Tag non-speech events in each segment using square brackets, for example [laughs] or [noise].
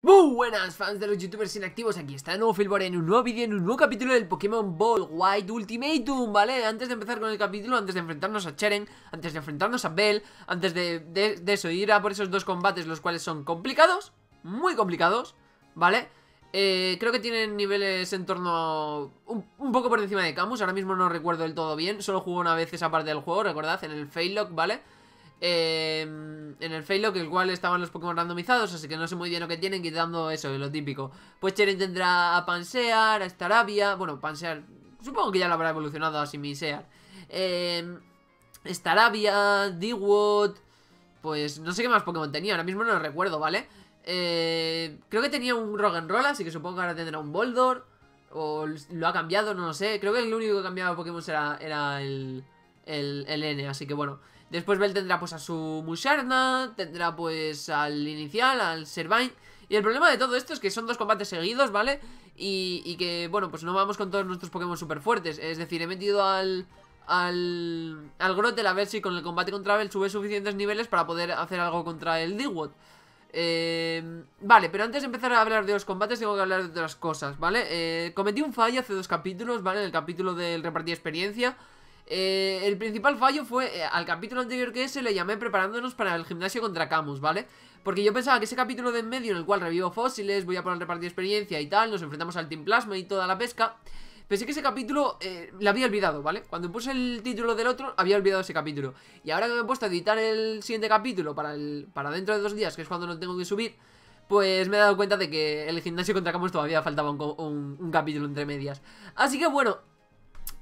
Buenas fans de los youtubers inactivos, aquí está nuevo Filbor en un nuevo vídeo, en un nuevo capítulo del Pokémon Ball White Ultimatum, ¿vale? Antes de empezar con el capítulo, antes de enfrentarnos a Cheren, antes de enfrentarnos a Bell, antes de, eso, ir a por esos dos combates, los cuales son complicados, muy complicados, ¿vale? Eh, creo que tienen niveles en torno un, poco por encima de Camus, ahora mismo no recuerdo del todo bien, solo jugué una vez esa parte del juego, recordad, en el Faillock, ¿vale? vale Em, en el Faillock, el cual estaban los Pokémon randomizados, así que no sé muy bien lo que tienen, quitando eso, lo típico. Pues Cheren tendrá a Pansear, a Staravia, bueno, Pansear, supongo que ya lo habrá evolucionado a Simisear. Eh, Staravia, Dewood, pues no sé qué más Pokémon tenía, ahora mismo no lo recuerdo, ¿vale? Eh, creo que tenía un Roll, así que supongo que ahora tendrá un Boldor, o lo ha cambiado, no lo sé. Creo que el único que cambiaba Pokémon era, era el, el, el N, así que bueno. Después Bell tendrá pues a su Musharna, tendrá pues al inicial, al Servine. Y el problema de todo esto es que son dos combates seguidos, ¿vale? Y, que, bueno, pues no vamos con todos nuestros Pokémon súper fuertes. Es decir, he metido al, al, al Grotel a ver si con el combate contra Bell sube suficientes niveles para poder hacer algo contra el Digwood. Eh, vale, pero antes de empezar a hablar de los combates tengo que hablar de otras cosas, ¿vale? Eh, cometí un fallo hace dos capítulos, ¿vale? En el capítulo del repartir experiencia eh, el principal fallo fue, eh, al capítulo anterior que ese le llamé preparándonos para el gimnasio contra Camus, ¿vale? Porque yo pensaba que ese capítulo de en medio en el cual revivo fósiles, voy a poner repartir experiencia y tal, nos enfrentamos al Team Plasma y toda la pesca Pensé que ese capítulo eh, lo había olvidado, ¿vale? Cuando puse el título del otro, había olvidado ese capítulo Y ahora que me he puesto a editar el siguiente capítulo para, dentro de dos días, que es cuando lo tengo que subir pues me he dado cuenta de que el gimnasio contra Camus todavía faltaba un, un capítulo entre medias Así que bueno,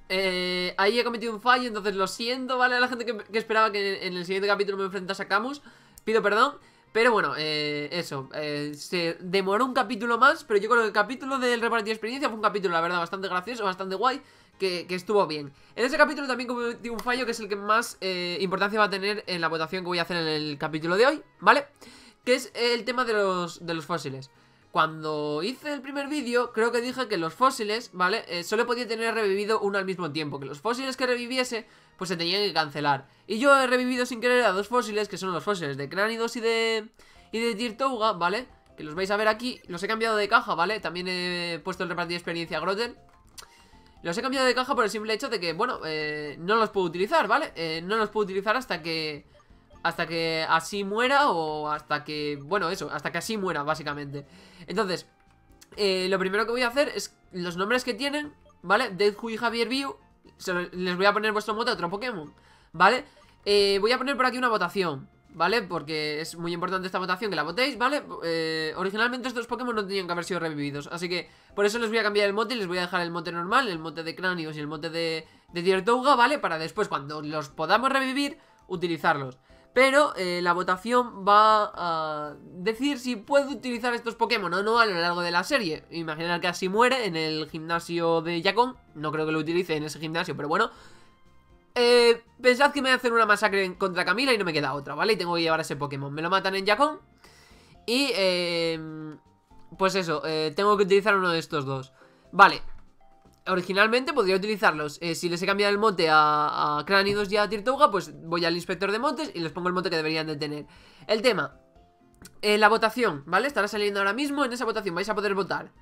eh, ahí he cometido un fallo, entonces lo siento, ¿vale? A la gente que, esperaba que en el siguiente capítulo me enfrentase a Camus Pido perdón, pero bueno, eh, eso eh, Se demoró un capítulo más, pero yo creo que el capítulo del repartir experiencia fue un capítulo, la verdad, bastante gracioso, bastante guay que, estuvo bien En ese capítulo también cometí un fallo que es el que más eh, importancia va a tener en la votación que voy a hacer en el capítulo de hoy, ¿vale? Que es el tema de los, de los fósiles cuando hice el primer vídeo, creo que dije que los fósiles, ¿vale? Eh, solo podía tener revivido uno al mismo tiempo. Que los fósiles que reviviese, pues se tenían que cancelar. Y yo he revivido sin querer a dos fósiles, que son los fósiles de Cranidos y de... Y de Tirtouga, ¿vale? Que los vais a ver aquí. Los he cambiado de caja, ¿vale? También he puesto el repartir experiencia Grotter. Los he cambiado de caja por el simple hecho de que, bueno, eh, no los puedo utilizar, ¿vale? Eh, no los puedo utilizar hasta que hasta que así muera o hasta que... Bueno, eso, hasta que así muera, básicamente. Entonces, eh, lo primero que voy a hacer es los nombres que tienen, ¿vale? Deadhu y Javier View, les voy a poner vuestro mote a otro Pokémon, ¿vale? Eh, voy a poner por aquí una votación, ¿vale? Porque es muy importante esta votación que la votéis, ¿vale? Eh, originalmente estos Pokémon no tenían que haber sido revividos Así que por eso les voy a cambiar el mote y les voy a dejar el mote normal El mote de Cráneos y el mote de, de ¿vale? Para después cuando los podamos revivir, utilizarlos pero eh, la votación va a decir si puedo utilizar estos Pokémon o no a lo largo de la serie. Imaginar que así muere en el gimnasio de Yakon. No creo que lo utilice en ese gimnasio, pero bueno. Eh, pensad que me hacer una masacre contra Camila y no me queda otra, ¿vale? Y tengo que llevar ese Pokémon. Me lo matan en Yakon. Y, eh, pues eso, eh, tengo que utilizar uno de estos dos. Vale, originalmente podría utilizarlos. Eh, Si les he cambiado el mote a, a Cranidos y a Tirtouga Pues voy al inspector de montes y les pongo el mote que deberían de tener. El tema eh, La votación, ¿vale? Estará saliendo ahora mismo En esa votación vais a poder votar.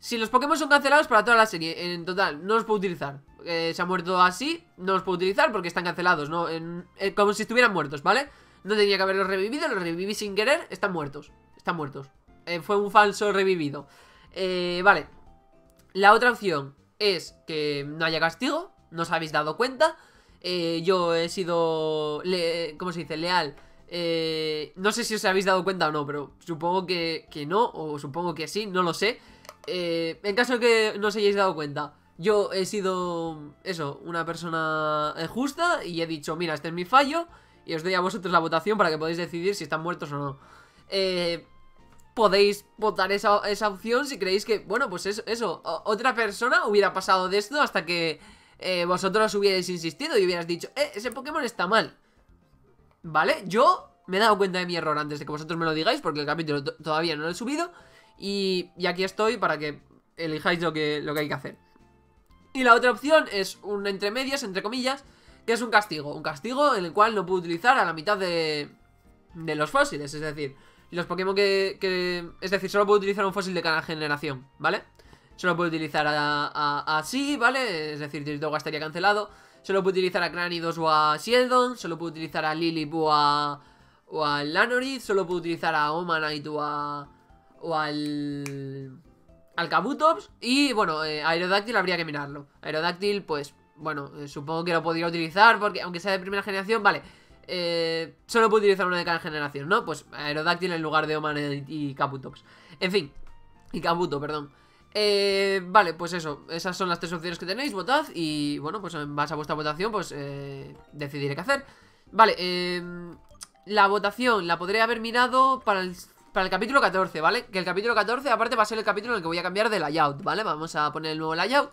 Si los Pokémon son cancelados para toda la serie En total, no los puedo utilizar. Eh, Se ha muerto así, no los puedo utilizar porque están cancelados ¿no? como si estuvieran muertos, ¿vale? No tenía que haberlos revivido, los reviví sin querer Están muertos, están muertos. Fue un falso revivido. Vale. La otra opción es que no haya castigo, no os habéis dado cuenta. Eh, yo he sido, ¿cómo se dice? Leal. Eh, no sé si os habéis dado cuenta o no, pero supongo que, no, o supongo que sí, no lo sé. Eh, en caso de que no os hayáis dado cuenta, yo he sido, eso, una persona justa y he dicho, mira, este es mi fallo y os doy a vosotros la votación para que podáis decidir si están muertos o no. Eh, podéis votar esa, opción si creéis que, bueno, pues eso, eso otra persona hubiera pasado de esto hasta que eh, vosotros hubierais insistido y hubieras dicho, eh, ese Pokémon está mal. ¿Vale? Yo me he dado cuenta de mi error antes de que vosotros me lo digáis porque el capítulo todavía no lo he subido y, aquí estoy para que elijáis lo que, lo que hay que hacer. Y la otra opción es un entre medias, entre comillas, que es un castigo. Un castigo en el cual no puedo utilizar a la mitad de, de los fósiles, es decir... Y los Pokémon que, Es decir, solo puedo utilizar un fósil de cada generación, ¿vale? Solo puedo utilizar a, así, ¿vale? Es decir, Tiritoga estaría cancelado. Solo puedo utilizar a Cranidos o a Sheldon. Solo puedo utilizar a Lilip o a... O a Lanorid Solo puedo utilizar a Omanite o a... O al... Al Kabutops. Y, bueno, eh, Aerodáctil habría que mirarlo. Aerodáctil, pues... Bueno, eh, supongo que lo podría utilizar Porque, aunque sea de primera generación, vale eh, solo puedo utilizar una de cada generación, ¿no? Pues Aerodáctil en lugar de Omanite y Kabutops En fin, y Kabuto, perdón eh, vale, pues eso, esas son las tres opciones que tenéis, votad y bueno, pues en base a vuestra votación pues eh, decidiré qué hacer Vale, eh, la votación la podré haber mirado para el, para el capítulo 14, ¿vale? Que el capítulo 14 aparte va a ser el capítulo en el que voy a cambiar de layout, ¿vale? Vamos a poner el nuevo layout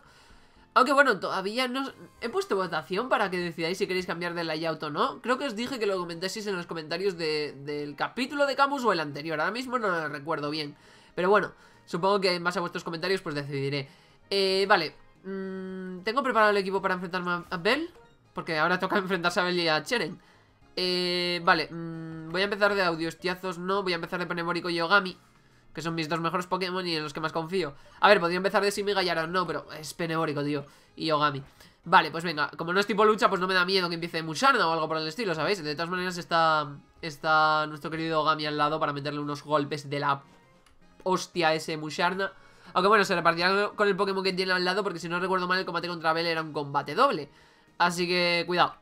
aunque bueno, todavía no... He puesto votación para que decidáis si queréis cambiar de layout o no. Creo que os dije que lo comentaseis en los comentarios del capítulo de Camus o el anterior. Ahora mismo no lo recuerdo bien. Pero bueno, Supongo que en base a vuestros comentarios pues decidiré eh, Vale mm, Tengo preparado el equipo para enfrentarme a Bell Porque ahora toca [laughs] enfrentarse a Bell y a Cheren eh, Vale mm, Voy a empezar de audiostiazos, no Voy a empezar de Penemórico y Ogami Que son mis dos mejores Pokémon y en los que más confío A ver, podría empezar de Simiga y ahora no Pero es Penemórico, tío Y Ogami Vale, pues venga, como no es tipo lucha, pues no me da miedo que empiece Musharna o algo por el estilo, ¿sabéis? De todas maneras está, está nuestro querido Ogami al lado para meterle unos golpes de la hostia ese Musharna. Aunque bueno, se repartirá con el Pokémon que tiene al lado porque si no recuerdo mal el combate contra Bell era un combate doble. Así que cuidado.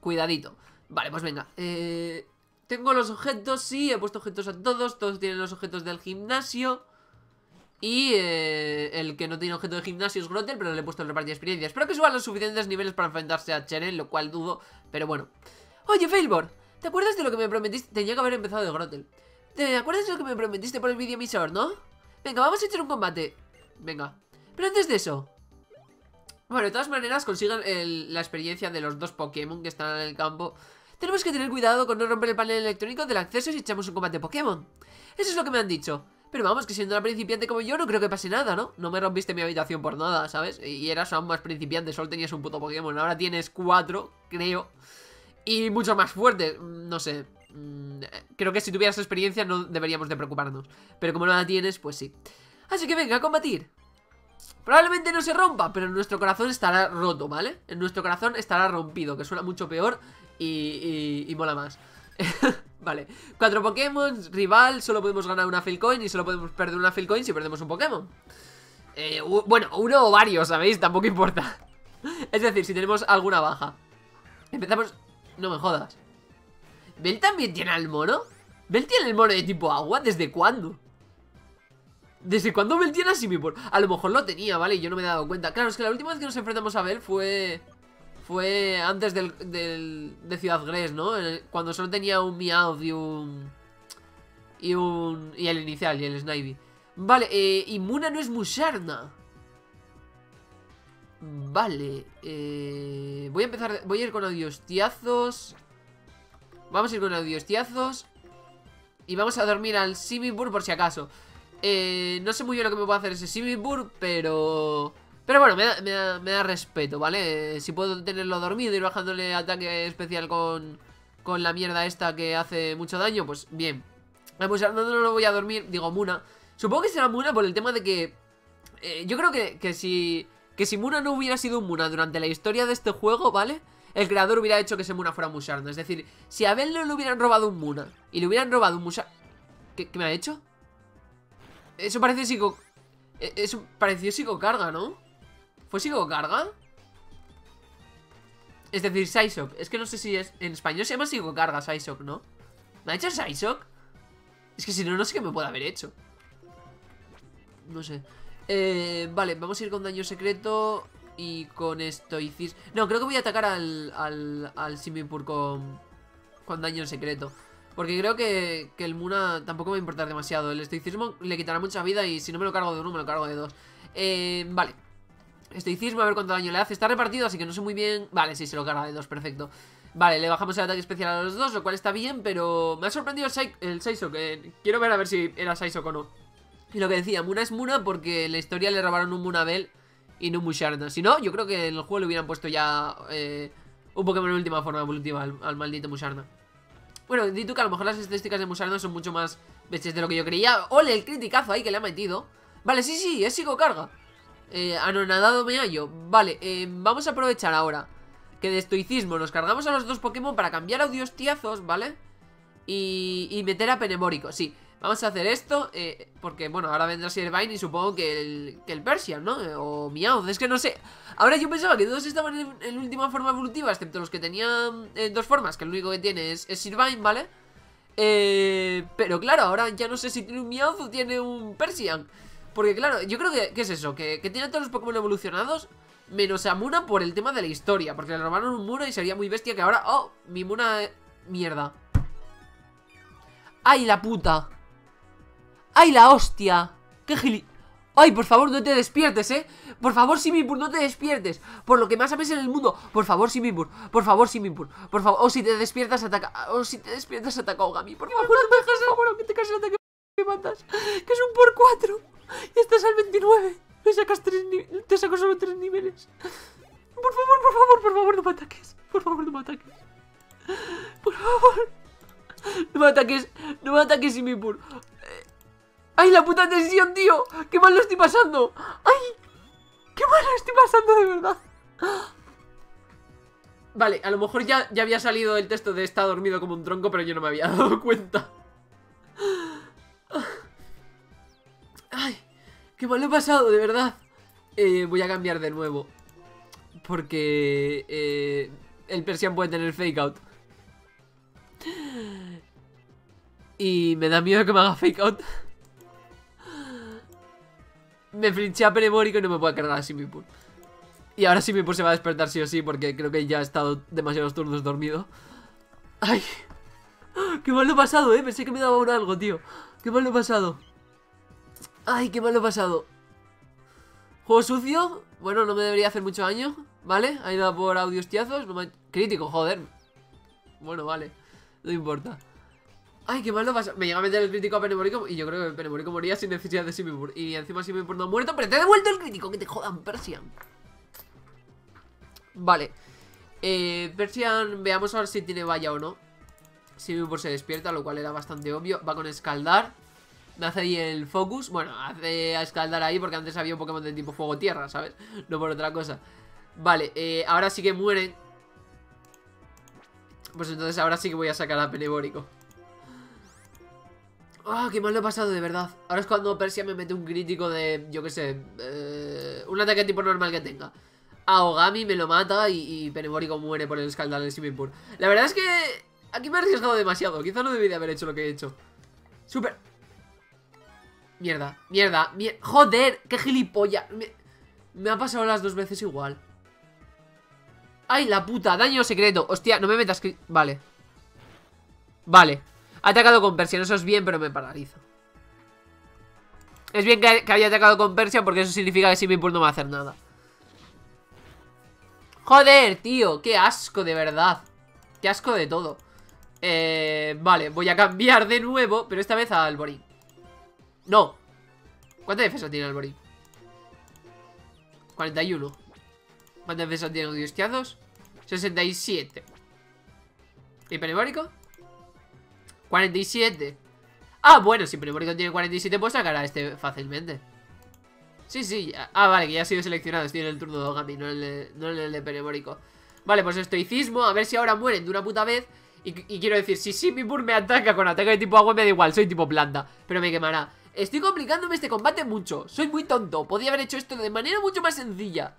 Cuidadito. Vale, pues venga. Eh, tengo los objetos, sí, he puesto objetos a todos. Todos tienen los objetos del gimnasio. Y eh, el que no tiene objeto de gimnasio es Grotel, pero le he puesto el repartir experiencia. Espero que suba los suficientes niveles para enfrentarse a Cheren, lo cual dudo, pero bueno. Oye, Failbor, ¿te acuerdas de lo que me prometiste? Tenía que haber empezado de Grotel. ¿Te acuerdas de lo que me prometiste por el vídeo emisor, no? Venga, vamos a echar un combate Venga Pero antes de eso Bueno, de todas maneras consigan la experiencia de los dos Pokémon que están en el campo Tenemos que tener cuidado con no romper el panel electrónico del acceso si echamos un combate Pokémon. Eso es lo que me han dicho. Pero vamos, que siendo una principiante como yo no creo que pase nada, ¿no? No me rompiste mi habitación por nada, ¿sabes? Y eras aún más principiante, solo tenías un puto Pokémon. Ahora tienes cuatro, creo Y mucho más fuerte, no sé. Mm, creo que si tuvieras experiencia no deberíamos de preocuparnos. Pero como no la tienes, pues sí. Así que venga, a combatir. Probablemente no se rompa, pero en nuestro corazón estará roto, ¿vale? En nuestro corazón estará rompido, que suena mucho peor y, y, mola más [laughs] Vale, cuatro Pokémon, rival, solo podemos ganar una Coin y solo podemos perder una Coin si perdemos un Pokémon eh, Bueno, uno o varios, ¿sabéis? Tampoco importa Es decir, si tenemos alguna baja Empezamos... No me jodas ¿Bel también tiene al mono? ¿Bel tiene el mono de tipo agua? ¿Desde cuándo? ¿Desde cuándo Bel tiene así mi A lo mejor lo tenía, ¿vale? Y yo no me he dado cuenta Claro, es que la última vez que nos enfrentamos a Bel fue... Fue antes del, de Ciudad Gres, ¿no? Cuando solo tenía un Meowth y un... Y un... Y el inicial, y el Snivy. Vale, eh, y Muna no es Musharna. Vale eh, Voy a empezar... Voy a ir con audiostiazos. Vamos a ir con audiostiazos. Y vamos a dormir al Simibur por si acaso. Eh, No sé muy bien lo que me puede hacer ese Simibur, pero... Pero bueno, me da, respeto, ¿vale? Si puedo tenerlo dormido y ir bajándole ataque especial con, con la mierda esta que hace mucho daño, pues bien Vamos, no, no lo voy a dormir, digo Muna Supongo que será Muna por el tema de que... Eh, yo creo que, que si... Que si Muna no hubiera sido un Muna durante la historia de este juego, ¿vale? el creador hubiera hecho que ese Muna fuera Musharna. Es decir, si a Abel no le hubieran robado un Muna y le hubieran robado un Musharna... ¿Qué, me ha hecho? Eso parece psico... Eso pareció psicocarga, ¿no? ¿Fue psicocarga? Es decir, Psyshock. Es que no sé si es... En español se llama psicocarga Psyshock, ¿no? ¿Me ha hecho Psyshock? Es que si no, no sé qué me puede haber hecho. No sé. Eh, vale, vamos a ir con daño secreto y con estoicismo... No, creo que voy a atacar al, al, al Simimpur con, con daño secreto. Porque creo que, que, el Muna tampoco me va a importar demasiado. El estoicismo le quitará mucha vida y si no me lo cargo de uno, me lo cargo de dos. Eh, vale. Estoicismo, a ver cuánto daño le hace. Está repartido, así que no sé muy bien... Vale, sí, se lo carga de dos, perfecto. Vale, le bajamos el ataque especial a los dos, lo cual está bien, pero... Me ha sorprendido el, Saisok, que quiero ver a ver si era Saisok o no. Y lo que decía, Muna es Muna porque en la historia le robaron un Muna Bell y no Musharna. Si no, yo creo que en el juego le hubieran puesto ya eh, un Pokémon en última forma evolutiva al, maldito Musharna. Bueno, di tú que a lo mejor las estadísticas de Musarno son mucho más bestias de lo que yo creía. ¡Ole, el criticazo ahí que le ha metido! Vale, sí, sí, es psicocarga. Eh, anonadado me hallo. Vale, eh, vamos a aprovechar ahora que de estoicismo nos cargamos a los dos Pokémon para cambiar a Odiostiazos, ¿vale? Y, y meter a Penemórico, sí. Vamos a hacer esto, eh, porque bueno, ahora vendrá Sirvine y supongo que el, que el Persian, ¿no? Eh, o Meowth, es que no sé. Ahora yo pensaba que todos estaban en, última forma evolutiva, excepto los que tenían eh, dos formas, que el único que tiene es, es Sirvine, ¿vale? Eh, pero claro, ahora ya no sé si tiene un Meowth o tiene un Persian. Porque claro, yo creo que, ¿qué es eso? Que, que tiene todos los Pokémon evolucionados Menos a Muna por el tema de la historia Porque le robaron un Muna y sería muy bestia que ahora... ¡Oh! Mi Muna... Mierda ¡Ay, la puta! ¡Ay, la hostia! ¡Qué gili... ¡Ay, por favor, no te despiertes, eh! Por favor, Simipur, no te despiertes Por lo que más sabes en el mundo Por favor, Simipur Por favor, Simipur Por favor, o si te despiertas, ataca O si te despiertas, ataca a Ogami Por favor, no me dejes que te cases ataque que matas Que es un por cuatro Y estás al 29 Me sacas Te saco solo tres niveles Por favor, por favor, por favor, no me ataques Por favor, no me ataques Por favor No me ataques No me ataques, Simipur ¡Ay, la puta tensión, tío! ¡Qué mal lo estoy pasando! ¡Ay! ¡Qué mal lo estoy pasando, de verdad! Vale, a lo mejor ya, ya había salido el texto de está dormido como un tronco, pero yo no me había [laughs] dado cuenta. ¡Ay! ¡Qué mal lo he pasado, de verdad! Eh, voy a cambiar de nuevo. Porque... Eh, el Persian puede tener fake out. Y me da miedo que me haga fake out. Me flinché a Penemórico y no me puedo cargar a Simipur. Y ahora Simipur se va a despertar sí o sí porque creo que ya ha estado demasiados turnos dormido. ¡Ay! ¡Qué mal lo he pasado, eh! Pensé que me daba un algo, tío. ¡Qué mal lo he pasado! ¡Ay, qué mal lo he pasado! ¿Juego sucio? Bueno, no me debería hacer mucho daño, ¿vale? Ha ido por audios tiazos. Crítico, joder. Bueno, vale. No importa. Ay, qué mal lo pasa. Me llega a meter el crítico a Penemorico y yo creo que Penemorico moría sin necesidad de Simipur. Y encima Simipur no ha muerto, pero te he devuelto el crítico. Que te jodan, Persian. Vale. Eh, Persian, veamos a ver si tiene valla o no. Simipur se despierta, lo cual era bastante obvio. Va con escaldar. Me hace ahí el focus. Bueno, hace a escaldar ahí porque antes había un Pokémon de tipo fuego-tierra, ¿sabes? No por otra cosa. Vale, eh, ahora sí que mueren. Pues entonces ahora sí que voy a sacar a Penemórico. ¡Ah, qué mal lo he pasado, de verdad! Ahora es cuando Persia me mete un crítico de, yo qué sé, eh, un ataque tipo normal que tenga. Aogami me lo mata y, y muere por el escaldar del Simimpur. La verdad es que aquí me he arriesgado demasiado. Quizá no debí de haber hecho lo que he hecho. ¡Súper! Mierda, mierda, mierda. ¡Joder! ¡Qué gilipollas! Me, me ha pasado las dos veces igual. ¡Ay, la puta! Daño secreto. Hostia, no me metas. Vale. Vale. Ha atacado con Persia, eso es bien, pero me paralizo. Es bien que, haya atacado con Persia porque eso significa que Simipur no va a hacer nada. Joder, tío, qué asco de verdad. Qué asco de todo. Eh, vale, voy a cambiar de nuevo, pero esta vez a Alborín. No. ¿Cuánta defensa tiene Alborín? 41. ¿Cuánta defensa tiene Odiostiazos? 67. ¿Y Penebórico? 47 Ah, bueno, si Primorico tiene 47 Puedo sacar a este fácilmente Sí, sí, ah, vale, que ya ha sido seleccionado Estoy en el turno de Ogami, no en el, no en el de Vale, pues estoicismo A ver si ahora mueren de una puta vez y, quiero decir, si Simipur me ataca con ataque de tipo agua Me da igual, soy tipo planta Pero me quemará Estoy complicándome este combate mucho Soy muy tonto, podría haber hecho esto de manera mucho más sencilla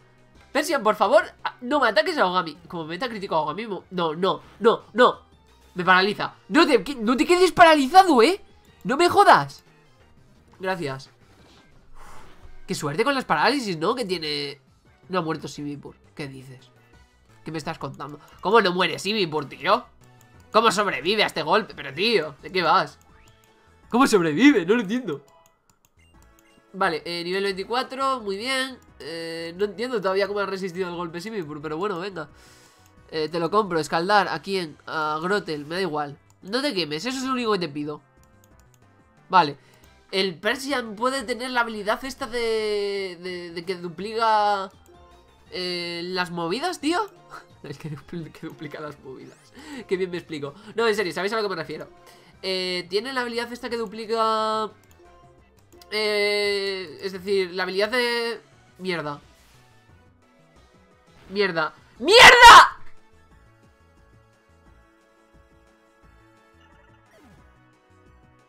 Persian, por favor, ah, no me ataques a Ogami Como meta crítico a Ogami No, no, no, no me paraliza no te, no te quedes paralizado, ¿eh? No me jodas Gracias Qué suerte con las parálisis, ¿no? Que tiene... No ha muerto Simipur ¿Qué dices? ¿Qué me estás contando? ¿Cómo no muere Simipur, tío? ¿Cómo sobrevive a este golpe? Pero, tío, ¿de qué vas? ¿Cómo sobrevive? No lo entiendo Vale, eh, nivel 24, muy bien eh, No entiendo todavía cómo ha resistido el golpe Simipur Pero bueno, venga eh, te lo compro, escaldar, ¿a quién? A Grotel, me da igual No te quemes, eso es lo único que te pido Vale El Persian puede tener la habilidad esta de... De, que duplica... las movidas, tío. es que, que, duplica las movidas. Que bien me explico. No, en serio, ¿sabéis a lo que me refiero? Eh, tiene la habilidad esta que duplica... Eh, es decir, la habilidad de... Mierda. Mierda. ¡Mierda!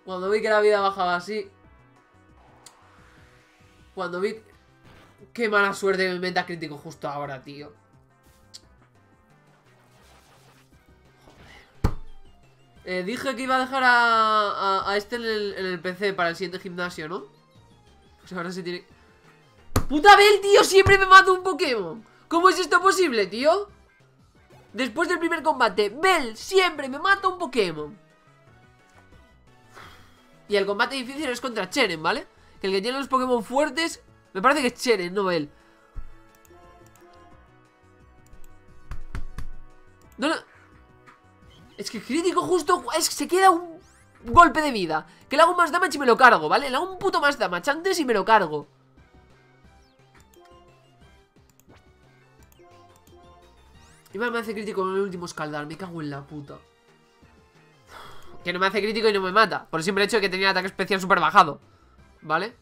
Cuando vi que la vida bajaba así Cuando vi Qué mala suerte me meta crítico justo ahora, tío Eh, dije que iba a dejar a, a, este en el, PC para el siguiente gimnasio, ¿no? Pues ahora se tiene... ¡Puta Bel, tío! ¡Siempre me mato un Pokémon! ¿Cómo es esto posible, tío? Después del primer combate, Bell siempre me mata un Pokémon. Y el combate difícil es contra Cheren, ¿vale? Que el que tiene los Pokémon fuertes, me parece que es Cheren, no Bell. No, no. Es que crítico justo es que se queda un golpe de vida. Que le hago más damage y me lo cargo, ¿vale? Le hago un puto más damage antes y me lo cargo. Y me hace crítico en el último escaldar. Me cago en la puta. Que no me hace crítico y no me mata. Por el simple hecho de que tenía ataque especial súper bajado. ¿Vale?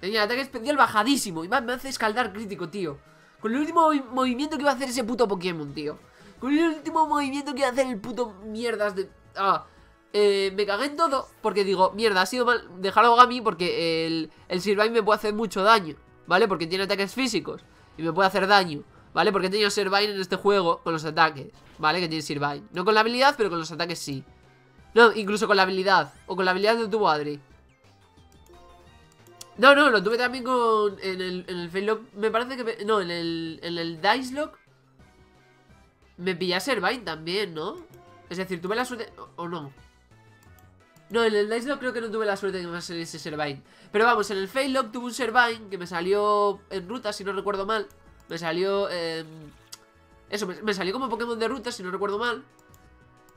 Tenía ataque especial bajadísimo. Y me hace escaldar crítico, tío. Con el último movimiento que iba a hacer ese puto Pokémon, tío con el último movimiento que hacer el puto mierdas de... Ah, eh, me cagué en todo porque digo, mierda, ha sido mal dejar a Ogami porque el, el Sirvine me puede hacer mucho daño, ¿vale? Porque tiene ataques físicos y me puede hacer daño, ¿vale? Porque he tenido Sirvine en este juego con los ataques, ¿vale? Que tiene Sirvine. No con la habilidad, pero con los ataques sí. No, incluso con la habilidad. O con la habilidad de tu Adri. No, no, lo tuve también con... En el, en el me parece que... no, en el, en el Dice Lock me pilla Servine también, ¿no? Es decir, tuve la suerte... ¿O no? No, en el Dice Lock creo que no tuve la suerte de que me saliese Servine Pero vamos, en el Fail Lock tuve un Servine que me salió en ruta, si no recuerdo mal Me salió... Eso, me, salió como Pokémon de ruta, si no recuerdo mal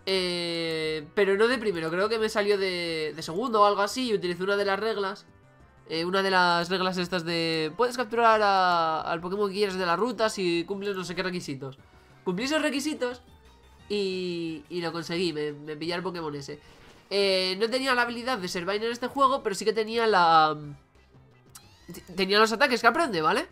eh, Pero no de primero, creo que me salió de, de segundo o algo así Y utilicé una de las reglas eh, Una de las reglas estas de... Puedes capturar al Pokémon que quieras de la ruta si cumples no sé qué requisitos Cumplí esos requisitos y, y lo conseguí, me, pillé el Pokémon ese. Eh, no tenía la habilidad de ser en este juego, pero sí que tenía la... Tenía los ataques que aprende, ¿vale?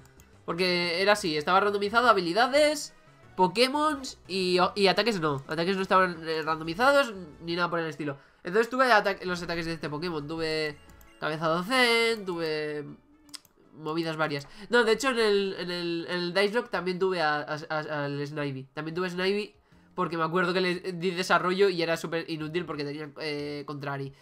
Porque era así, estaba randomizado habilidades, Pokémon y, y, ataques no. Ataques no estaban eh, randomizados ni nada por el estilo. Entonces tuve los ataques de este Pokémon. Tuve cabeza docen, tuve movidas varias. No, de hecho en el, en el, en el Dice Rock también tuve al Snivy. También tuve Snivy porque me acuerdo que le di desarrollo y era súper inútil porque tenía eh, Contrari.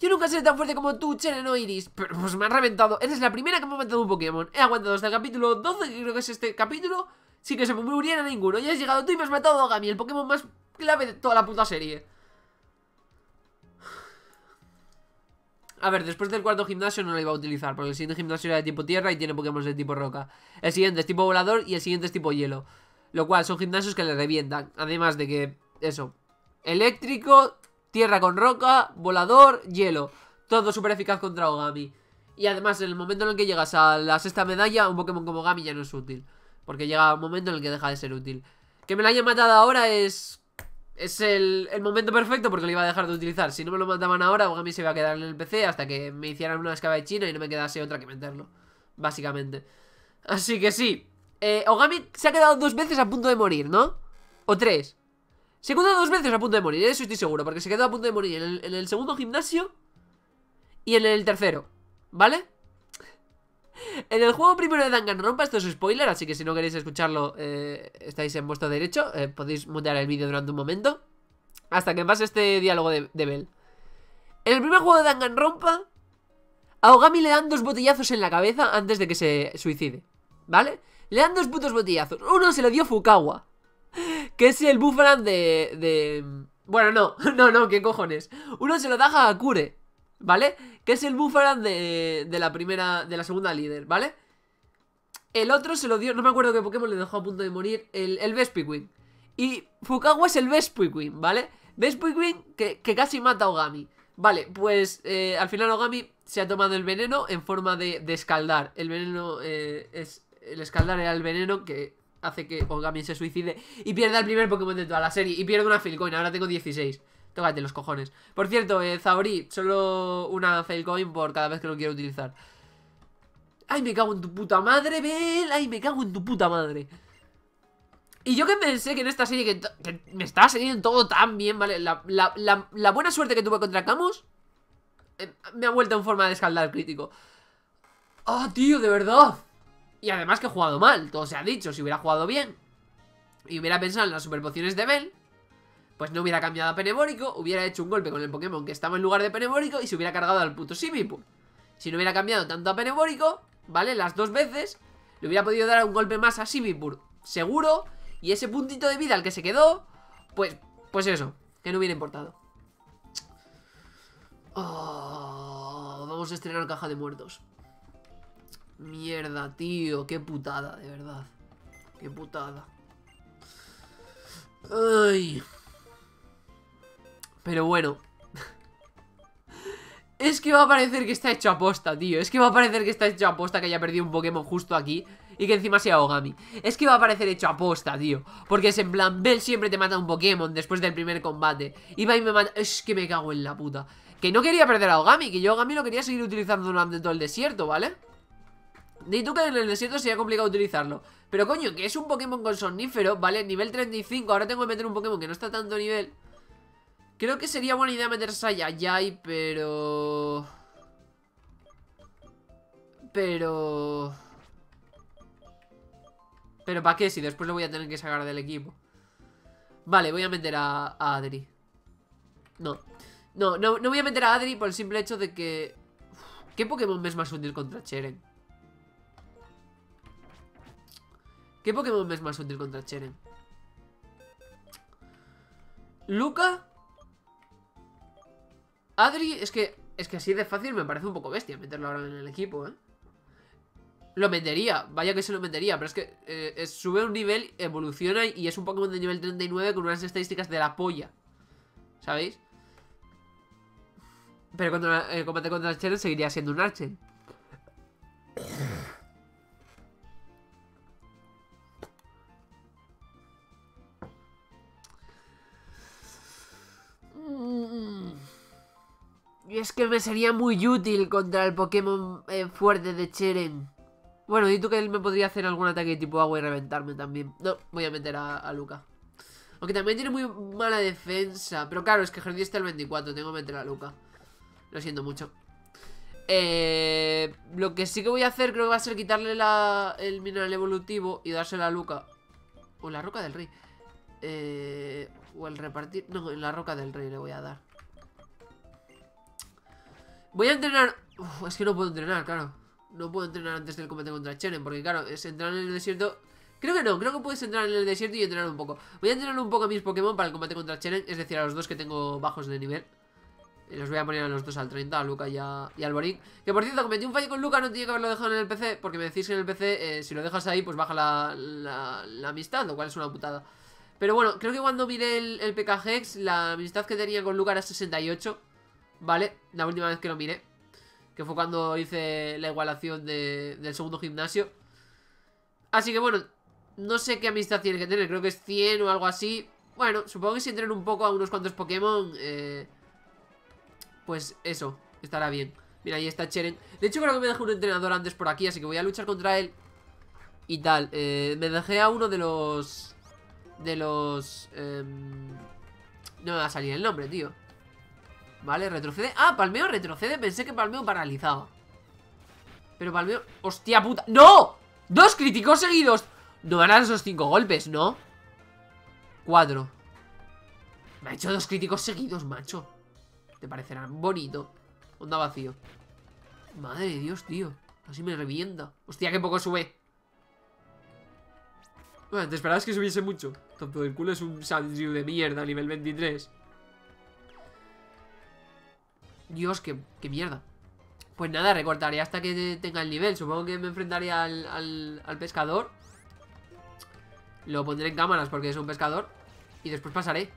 Yo nunca seré tan fuerte como tú, Chereno Iris. Pero pues me han reventado. Eres la primera que me ha matado un Pokémon. He aguantado hasta el capítulo 12, que creo que es este capítulo. Sin que se me muriera ninguno. Ya has llegado tú y me has matado a Gami, el Pokémon más clave de toda la puta serie. A ver, después del cuarto gimnasio no lo iba a utilizar Porque el siguiente gimnasio era de tipo tierra y tiene Pokémon de tipo roca. El siguiente es tipo volador y el siguiente es tipo hielo. Lo cual son gimnasios que le revientan Además de que, eso Eléctrico, tierra con roca, volador, hielo. Todo súper eficaz contra Ogami. Y además en el momento en el que llegas a la sexta medalla Un Pokémon como Ogami ya no es útil. Porque llega un momento en el que deja de ser útil. Que me la haya matado ahora es es el, momento perfecto porque lo iba a dejar de utilizar. Si no me lo mandaban ahora, Ogami se iba a quedar en el PC hasta que me hicieran una china y no me quedase otra que meterlo. Básicamente. Así que sí. Eh, Ogami se ha quedado dos veces a punto de morir, ¿no? O tres. Se quedado dos veces a punto de morir, eso estoy seguro. Porque se quedó a punto de morir en el, en el segundo gimnasio y en el tercero. ¿Vale? En el juego primero de Danganronpa, esto es spoiler, así que si no queréis escucharlo, eh, estáis en vuestro derecho. Eh, podéis mutear el vídeo durante un momento. Hasta que pase este diálogo de, de Bell. En el primer juego de Danganronpa, a Ogami le dan dos botellazos en la cabeza antes de que se suicide. ¿Vale? Le dan dos putos botellazos. Uno se lo dio Fukawa. Que es el Buffaran de, de... Bueno, no, [laughs] no, no, ¿qué cojones? Uno se lo da a Hakure ¿Vale? Que es el Buffaran de, de la primera, de la segunda líder, ¿vale? El otro se lo dio, no me acuerdo qué Pokémon le dejó a punto de morir, el, el Vespiquen. Y Fukawa es el Vespiquen, ¿vale? Vespiquen que, que casi mata a Ogami. Vale, pues eh, al final Ogami se ha tomado el veneno en forma de, de escaldar. El veneno eh, es... El escaldar era el veneno que hace que Ogami se suicide y pierda el primer Pokémon de toda la serie. Y pierdo una Failcoin, ahora tengo 16. Tócate los cojones. Por cierto, eh, solo una Failcoin por cada vez que lo quiero utilizar. ¡Ay, me cago en tu puta madre, Bel! ¡Ay, me cago en tu puta madre! Y yo que pensé que en esta serie que, me estaba saliendo todo tan bien, ¿vale? La, la, buena suerte que tuve contra Camus eh, me ha vuelto en forma de escaldar crítico. ¡Ah, tío, de verdad! Y además que he jugado mal, todo se ha dicho. Si hubiera jugado bien y hubiera pensado en las superpociones de Bell, pues no hubiera cambiado a Penebórico, hubiera hecho un golpe con el Pokémon que estaba en lugar de Penebórico y se hubiera cargado al puto Simipour. Si no hubiera cambiado tanto a Penebórico, ¿vale? Las dos veces, le hubiera podido dar un golpe más a Simipour, seguro, y ese puntito de vida al que se quedó, pues, pues eso, que no hubiera importado. Oh, vamos a estrenar caja de muertos. Mierda, tío, qué putada, de verdad. Qué putada. Ay. Pero bueno. [laughs] es que va a parecer que está hecho aposta, tío. Es que va a parecer que está hecho aposta que haya perdido un Pokémon justo aquí. Y que encima sea Ogami Es que va a parecer hecho aposta, tío Porque es en plan, Bell siempre te mata un Pokémon Después del primer combate Y va y me mata, es que me cago en la puta Que no quería perder a Ogami Que yo Ogami lo quería seguir utilizando durante todo el desierto, ¿vale? Di tú que en el desierto sería complicado utilizarlo Pero coño, que es un Pokémon con somnífero ¿Vale? Nivel 35, ahora tengo que meter un Pokémon que no está tanto nivel Creo que sería buena idea meter Sayayay, pero... Pero... Pero ¿para qué? Si después lo voy a tener que sacar del equipo Vale, voy a meter a, Adri no. no. No, no voy a meter a Adri por el simple hecho de que... ¿Qué Pokémon me es más útil contra Cheren? ¿Qué Pokémon me es más útil contra Cheren? ¿Luca? Adri, es que... Es que así de fácil me parece un poco bestia meterlo ahora en el equipo, ¿eh? Lo metería, vaya que se lo metería Pero es que eh, sube un nivel, evoluciona Y es un Pokémon de nivel 39 Con unas estadísticas de la polla ¿Sabéis? Pero cuando el combate contra Archer seguiría siendo un Archer es que me sería muy útil contra el Pokémon eh, fuerte de Cheren bueno, y tú que él me podría hacer algún ataque tipo agua y reventarme también. No, voy a meter a, Luca. Aunque también tiene muy mala defensa. Pero claro, es que Jardín está el 24. Tengo que meter a Luca. Lo siento mucho. Eh, lo que sí que voy a hacer creo que va a ser quitarle el mineral evolutivo y dárselo a Luca. O la roca del rey. Eh, o el repartir... No, en la roca del rey le voy a dar. Voy a entrenar... es que no puedo entrenar, claro. No puedo entrenar antes del combate contra Cheren Porque claro, es entrar en el desierto. Creo que no, creo que puedes entrar en el desierto y entrenar un poco. Voy a entrenar un poco a mis Pokémon para el combate contra Cheren Es decir, a los dos que tengo bajos de nivel. Y los voy a poner a los dos al 30, a Luca y, a, y al Borín Que por cierto, cometí un fallo con Luca, no tenía que haberlo dejado en el PC Porque me decís que en el PC, eh, si lo dejas ahí, pues baja la, la, amistad Lo cual es una putada. Pero bueno, creo que cuando miré el, el PKGX La amistad que tenía con Luca era 68 Vale, la última vez que lo miré que fue cuando hice la igualación del segundo gimnasio. Así que bueno, no sé qué amistad tiene que tener, creo que es 100 o algo así. Bueno, supongo que si entren un poco a unos cuantos Pokémon, eh, pues eso, estará bien. Mira, ahí está Cheren. De hecho, creo que me dejé un entrenador antes por aquí, así que voy a luchar contra él. Y tal, eh, me dejé a uno de los... De los... Em, no me va a salir el nombre, tío. Vale, retrocede. Ah, Palmeo retrocede. Pensé que Palmeo paralizaba. Pero Palmeo... ¡Hostia puta! ¡No! ¡Dos críticos seguidos! No van a esos cinco golpes, ¿no? Cuatro. Me ha hecho dos críticos seguidos, macho. Te parecerán bonito. Onda vacío. Madre de Dios, tío. Así me revienta. Hostia, qué poco sube. Bueno, te esperabas que subiese mucho. Tanto del culo es un Sandrew de mierda Nivel 23 Dios, qué, mierda. Pues nada, recortaré hasta que tenga el nivel. Supongo que me enfrentaré al, al, pescador. Lo pondré en cámaras porque es un pescador. Y después pasaré.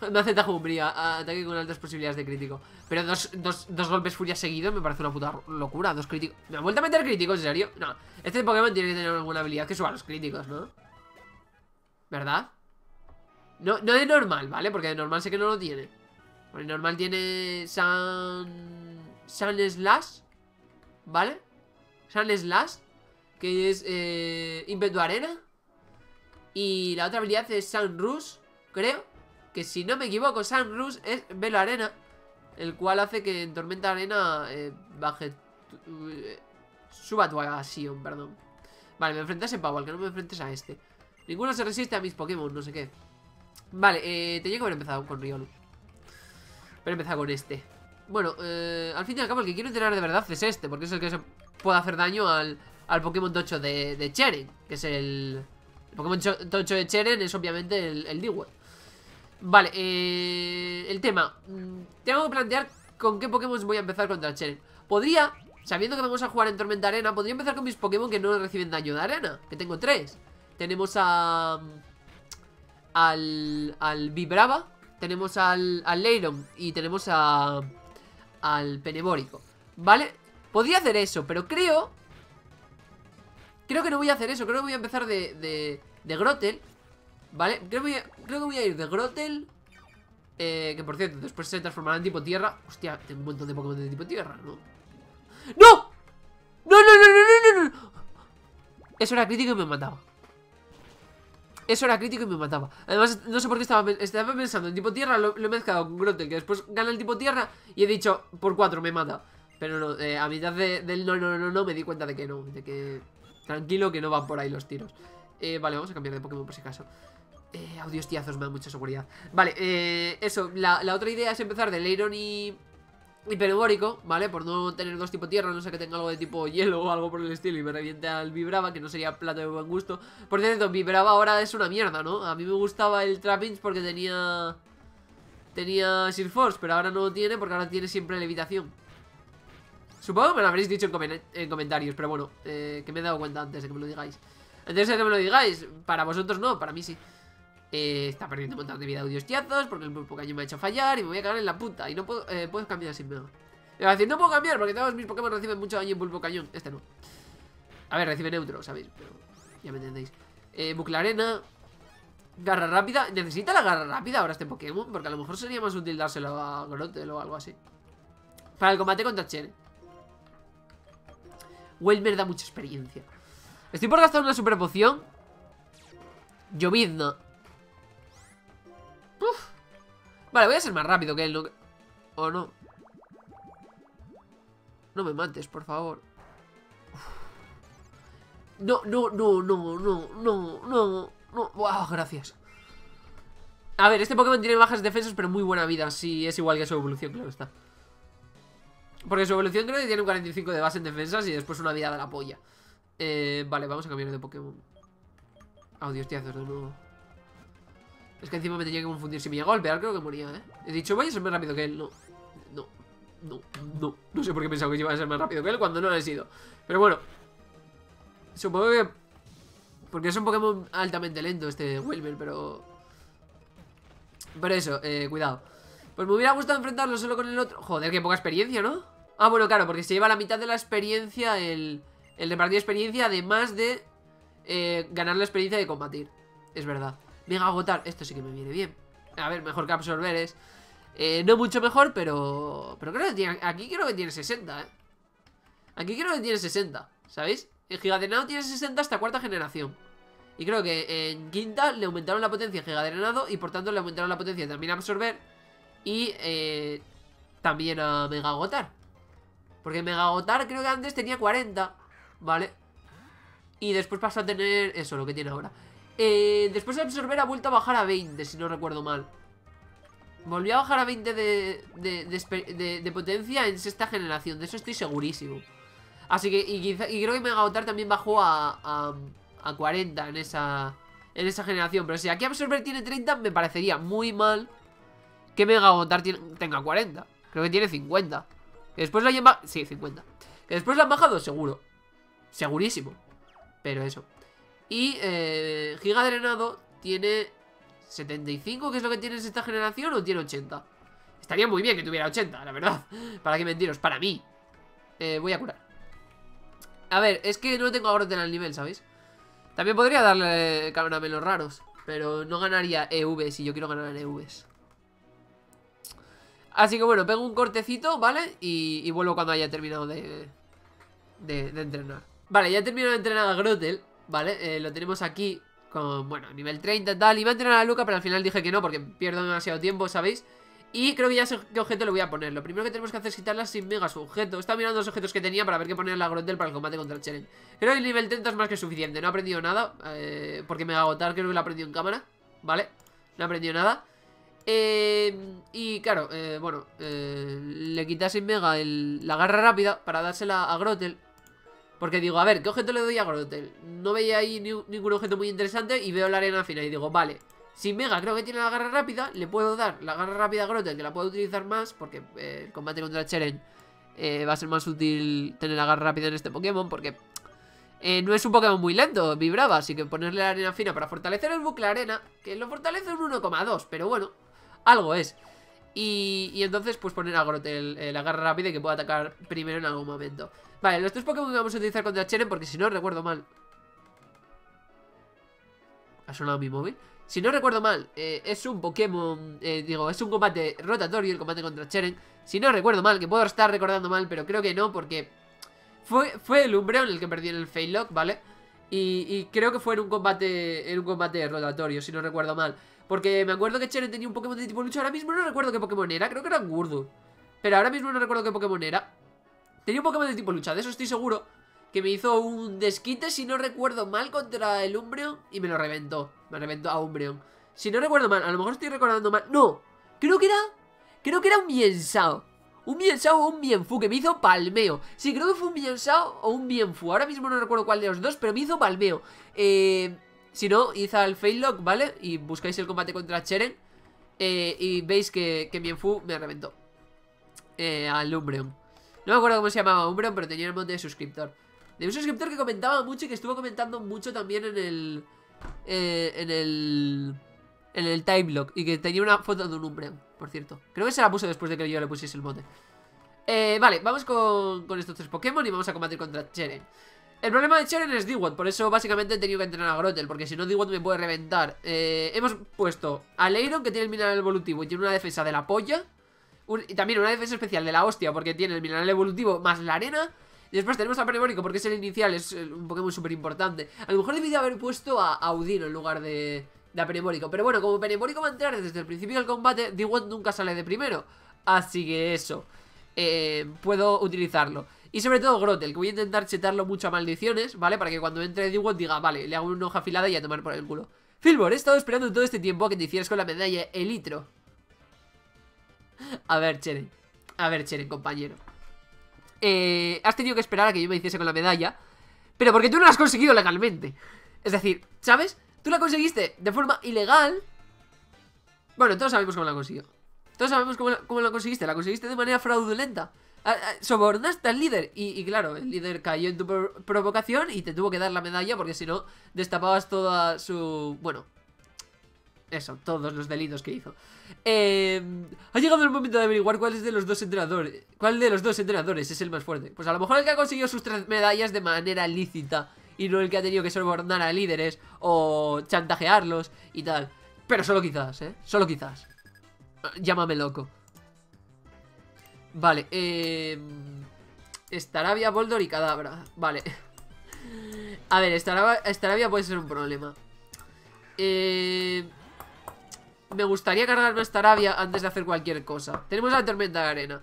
[laughs] Me hace tajumbría Ataque con altas posibilidades de crítico. Pero dos, dos, golpes furia seguidos me parece una puta locura. Dos críticos. ¿Me ha vuelto a meter críticos, en serio? No, este Pokémon tiene que tener alguna habilidad que suba los críticos, ¿no? ¿Verdad? No, no de normal, ¿vale? Porque de normal sé que no lo tiene Porque normal tiene San... San Slash ¿Vale? San Slash Que es eh, Arena. Y la otra habilidad es San Rush Creo Que si no me equivoco San Rush es Velo Arena El cual hace que en Tormenta Arena eh, Baje eh, Suba tu acción, perdón. Vale, me enfrentas pavo, al que no me enfrentes a este. Ninguno se resiste a mis Pokémon, no sé qué. Vale, eh, tenía que haber empezado con Riolu Pero he empezado con este. Bueno, eh, al fin y al cabo el que quiero entrenar de verdad es este Porque es el que se puede hacer daño al, al Pokémon Tocho de, Cheren Que es el... El Pokémon Tocho de Cheren es obviamente el, el Vale, eh, el tema. Mm, Tengo que plantear con qué Pokémon voy a empezar contra Cheren. Podría, sabiendo que vamos a jugar en Tormenta Arena Podría empezar con mis Pokémon que no reciben daño de arena Que tengo tres. Tenemos a al, al Vibrava, tenemos al, al Leiron y tenemos a, al Penebórico, ¿vale? Podría hacer eso, pero creo... Creo que no voy a hacer eso, creo que voy a empezar de, de, de Grotel, ¿vale? Creo, creo que voy a ir de Grotel... Eh, que por cierto, después se transformará en tipo tierra Hostia, tengo un montón de Pokémon de tipo tierra, ¿no? ¡No! ¡No, no, no, no, no, no! Eso era crítico y me mataba eso era crítico y me mataba. Además, no sé por qué estaba, estaba pensando en tipo tierra Lo, he mezclado con Grotel, que después gana el tipo tierra Y he dicho, por cuatro me mata. Pero no, eh, a mitad del no, no, no, no Me di cuenta de que no, de que Tranquilo, que no van por ahí los tiros. Eh, Vale, vamos a cambiar de Pokémon por si acaso. Eh, Audios tiazos me da mucha seguridad. Vale, eh, eso, la, la otra idea es empezar de Leiron y hiperbórico, ¿vale? Por no tener dos tipos tierra, no sé que tenga algo de tipo hielo o algo por el estilo y me reviente al Vibrava, que no sería plato de buen gusto. Por cierto, Vibrava ahora es una mierda, ¿no? A mí me gustaba el Trappings porque tenía... Tenía Sir Force, pero ahora no lo tiene porque ahora tiene siempre levitación. Supongo que me lo habréis dicho en, comentarios, pero bueno, eh, que me he dado cuenta antes de que me lo digáis. Antes de que me lo digáis, para vosotros no, para mí sí. Eh, está perdiendo un montón de vida tiazos porque el cañón me ha hecho fallar y me voy a cagar en la puta. Y no puedo, eh, puedo cambiar sin mega. Me va a decir, no puedo cambiar porque todos mis Pokémon reciben mucho daño en pulpo cañón. Este no. A ver, recibe neutro, ¿sabéis? Pero ya me entendéis. Eh, bucle arena. Garra rápida. ¿Necesita la garra rápida ahora este Pokémon? Porque a lo mejor sería más útil dárselo a Grotel o algo así. Para el combate contra Chen. Welmer da mucha experiencia. Estoy por gastar una super poción. Llovizna. Vale, voy a ser más rápido que él. ¿O no? No me mates, por favor. No, no, no, no, no, no, no, no. Gracias. A ver, este Pokémon tiene bajas defensas, pero muy buena vida. Sí, es igual que su evolución, claro está. Porque su evolución creo que tiene un 45 de base en defensas y después una vida de la polla. Eh, vale, vamos a cambiar de Pokémon. Oh, Dios, de nuevo. Es que encima me tenía que confundir si me llegó a golpear, creo que moría, ¿eh? He dicho, voy a ser más rápido que él. No, no, no, no. No sé por qué pensaba que iba a ser más rápido que él cuando no lo he sido. Pero bueno. Supongo que... Porque es un Pokémon altamente lento este Wilmer, pero... Pero eso, eh, cuidado. Pues me hubiera gustado enfrentarlo solo con el otro. Joder, qué poca experiencia, ¿no? Ah, bueno, claro, porque se lleva la mitad de la experiencia el, el repartir experiencia, además de eh, ganar la experiencia de combatir. Es verdad. Mega agotar, esto sí que me viene bien. A ver, mejor que absorber es eh, No mucho mejor, pero Pero creo que tiene, aquí creo que tiene 60, eh. Aquí creo que tiene 60 ¿Sabéis? El gigadrenado tiene 60 hasta cuarta generación. Y creo que en quinta le aumentaron la potencia a gigadrenado Y por tanto le aumentaron la potencia también a absorber Y eh, también a mega agotar. Porque mega agotar creo que antes tenía 40 ¿Vale? Y después pasa a tener eso, lo que tiene ahora eh, después de absorber ha vuelto a bajar a 20, si no recuerdo mal. Volvió a bajar a 20 de, de, potencia en sexta generación, de eso estoy segurísimo. Así que, y, creo que Mega Otar también bajó a, a, 40 en esa, en esa generación. Pero si aquí Absorber tiene 30, me parecería muy mal que Mega Otar tenga 40. Creo que tiene 50. Que después lo hayan bajado... Sí, 50. Que después lo han bajado, seguro. Segurísimo. Pero eso. Y eh, Giga Drenado tiene 75, que es lo que tiene en esta generación, o tiene 80. Estaría muy bien que tuviera 80, la verdad. [laughs] Para qué mentiros, para mí. Eh, voy a curar. A ver, es que no tengo a en el nivel, ¿sabéis? También podría darle caramelos raros. Pero no ganaría EVs y yo quiero ganar EVs. Así que bueno, pego un cortecito, ¿vale? Y, vuelvo cuando haya terminado de, de, entrenar. Vale, ya he terminado de entrenar a Grotel, ¿vale? Eh, lo tenemos aquí con, bueno, nivel 30 y tal. Iba a entrenar a Luca, pero al final dije que no porque pierdo demasiado tiempo, ¿sabéis? Y creo que ya sé qué objeto le voy a poner. Lo primero que tenemos que hacer es quitarla sin mega su objeto. Estaba mirando los objetos que tenía para ver qué poner a Grotel para el combate contra Cheren. Creo que el nivel 30 es más que suficiente. No he aprendido nada, eh, porque me va a agotar. Creo que lo he aprendido en cámara, ¿vale? No he aprendido nada. Eh, y claro, eh, bueno, eh, le quité Sin Mega la garra rápida para dársela a Grotel. Porque digo, a ver, ¿qué objeto le doy a Grotel? No veía ahí ningún objeto muy interesante y veo la arena fina y digo, vale, sin Mega creo que tiene la garra rápida, le puedo dar la garra rápida a Grotel, que la puedo utilizar más, porque eh, el combate contra Cheren eh, va a ser más útil tener la garra rápida en este Pokémon, porque eh, no es un Pokémon muy lento, vibraba, así que ponerle la arena fina para fortalecer el bucle arena, que lo fortalece un 1,2, pero bueno, algo es. Y, entonces pues poner a Grotel la garra rápida y que pueda atacar primero en algún momento. Vale, los tres Pokémon que vamos a utilizar contra Cheren, porque si no recuerdo mal... ¿Ha sonado mi móvil? Si no recuerdo mal, eh, es un Pokémon, eh, digo, es un combate rotatorio, el combate contra Cheren. Si no recuerdo mal, que puedo estar recordando mal, pero creo que no, porque fue, fue el Umbreon el que perdió en el Failock, ¿vale? Y, creo que fue en un combate en un combate rotatorio, si no recuerdo mal. Porque me acuerdo que Cheren tenía un Pokémon de tipo lucha, ahora mismo no recuerdo qué Pokémon era, creo que era Gurdu. Pero ahora mismo no recuerdo qué Pokémon era. Tenía un Pokémon de tipo lucha, de eso estoy seguro que me hizo un desquite, si no recuerdo mal, contra el Umbreon y me lo reventó. Me reventó a Umbreon. Si no recuerdo mal, a lo mejor estoy recordando mal. No, creo que era... Creo que era un Miensao. Un Miensao o un Mienfu que me hizo palmeo. Sí, creo que fue un Miensao o un Mienfu. Ahora mismo no recuerdo cuál de los dos, pero me hizo palmeo. Eh, si no, hizo el Faillock, ¿vale? Y buscáis el combate contra Cheren. Eh, y veis que, que Mienfu me reventó. Eh, al Umbreon. No me acuerdo cómo se llamaba Umbreon, pero tenía el monte de suscriptor. De un suscriptor que comentaba mucho y que estuvo comentando mucho también en el... Eh, en el... En el timelog Y que tenía una foto de un Umbreon, por cierto. Creo que se la puse después de que yo le pusiese el mote eh, Vale, vamos con, con estos tres Pokémon Y vamos a combatir contra Cheren. El problema de Cheren es Dewott Por eso básicamente he tenido que entrenar a Grotel Porque si no Dewott me puede reventar. Eh, Hemos puesto a Leiron que tiene el mineral evolutivo Y tiene una defensa de la polla Y también una defensa especial de la hostia Porque tiene el mineral evolutivo más la arena. Y después tenemos a Penebórico porque es el inicial, es un Pokémon súper importante. A lo mejor debido haber puesto a Audino en lugar de a Penebórico. Pero bueno, como Penebórico va a entrar desde el principio del combate, d nunca sale de primero. Así que eso, eh, puedo utilizarlo. Y sobre todo Grotel, que voy a intentar chetarlo mucho a maldiciones, ¿vale? Para que cuando entre d diga, vale, le hago una hoja afilada y a tomar por el culo. Filbor, he estado esperando todo este tiempo a que te hicieras con la medalla Elitro. A ver, Cheren. A ver, Cheren, compañero eh, has tenido que esperar a que yo me hiciese con la medalla. Pero porque tú no la has conseguido legalmente. Es decir, ¿sabes? Tú la conseguiste de forma ilegal. Bueno, todos sabemos cómo la consiguió. Todos sabemos cómo la, conseguiste. La conseguiste de manera fraudulenta. Sobornaste al líder. Y, claro, el líder cayó en tu provocación y te tuvo que dar la medalla porque si no, destapabas toda su. Bueno, eso, todos los delitos que hizo. Eh, ha llegado el momento de averiguar cuál es de los dos entrenadores. ¿Cuál de los dos entrenadores es el más fuerte? Pues a lo mejor el que ha conseguido sus tres medallas de manera lícita y no el que ha tenido que sobornar a líderes o chantajearlos y tal. Pero solo quizás, ¿eh? Solo quizás. Llámame loco. Vale, eh... Staravia, Boldor y Cadabra. Vale. A ver, Staravia puede ser un problema. Eh me gustaría cargarme esta rabia antes de hacer cualquier cosa. Tenemos la tormenta de arena.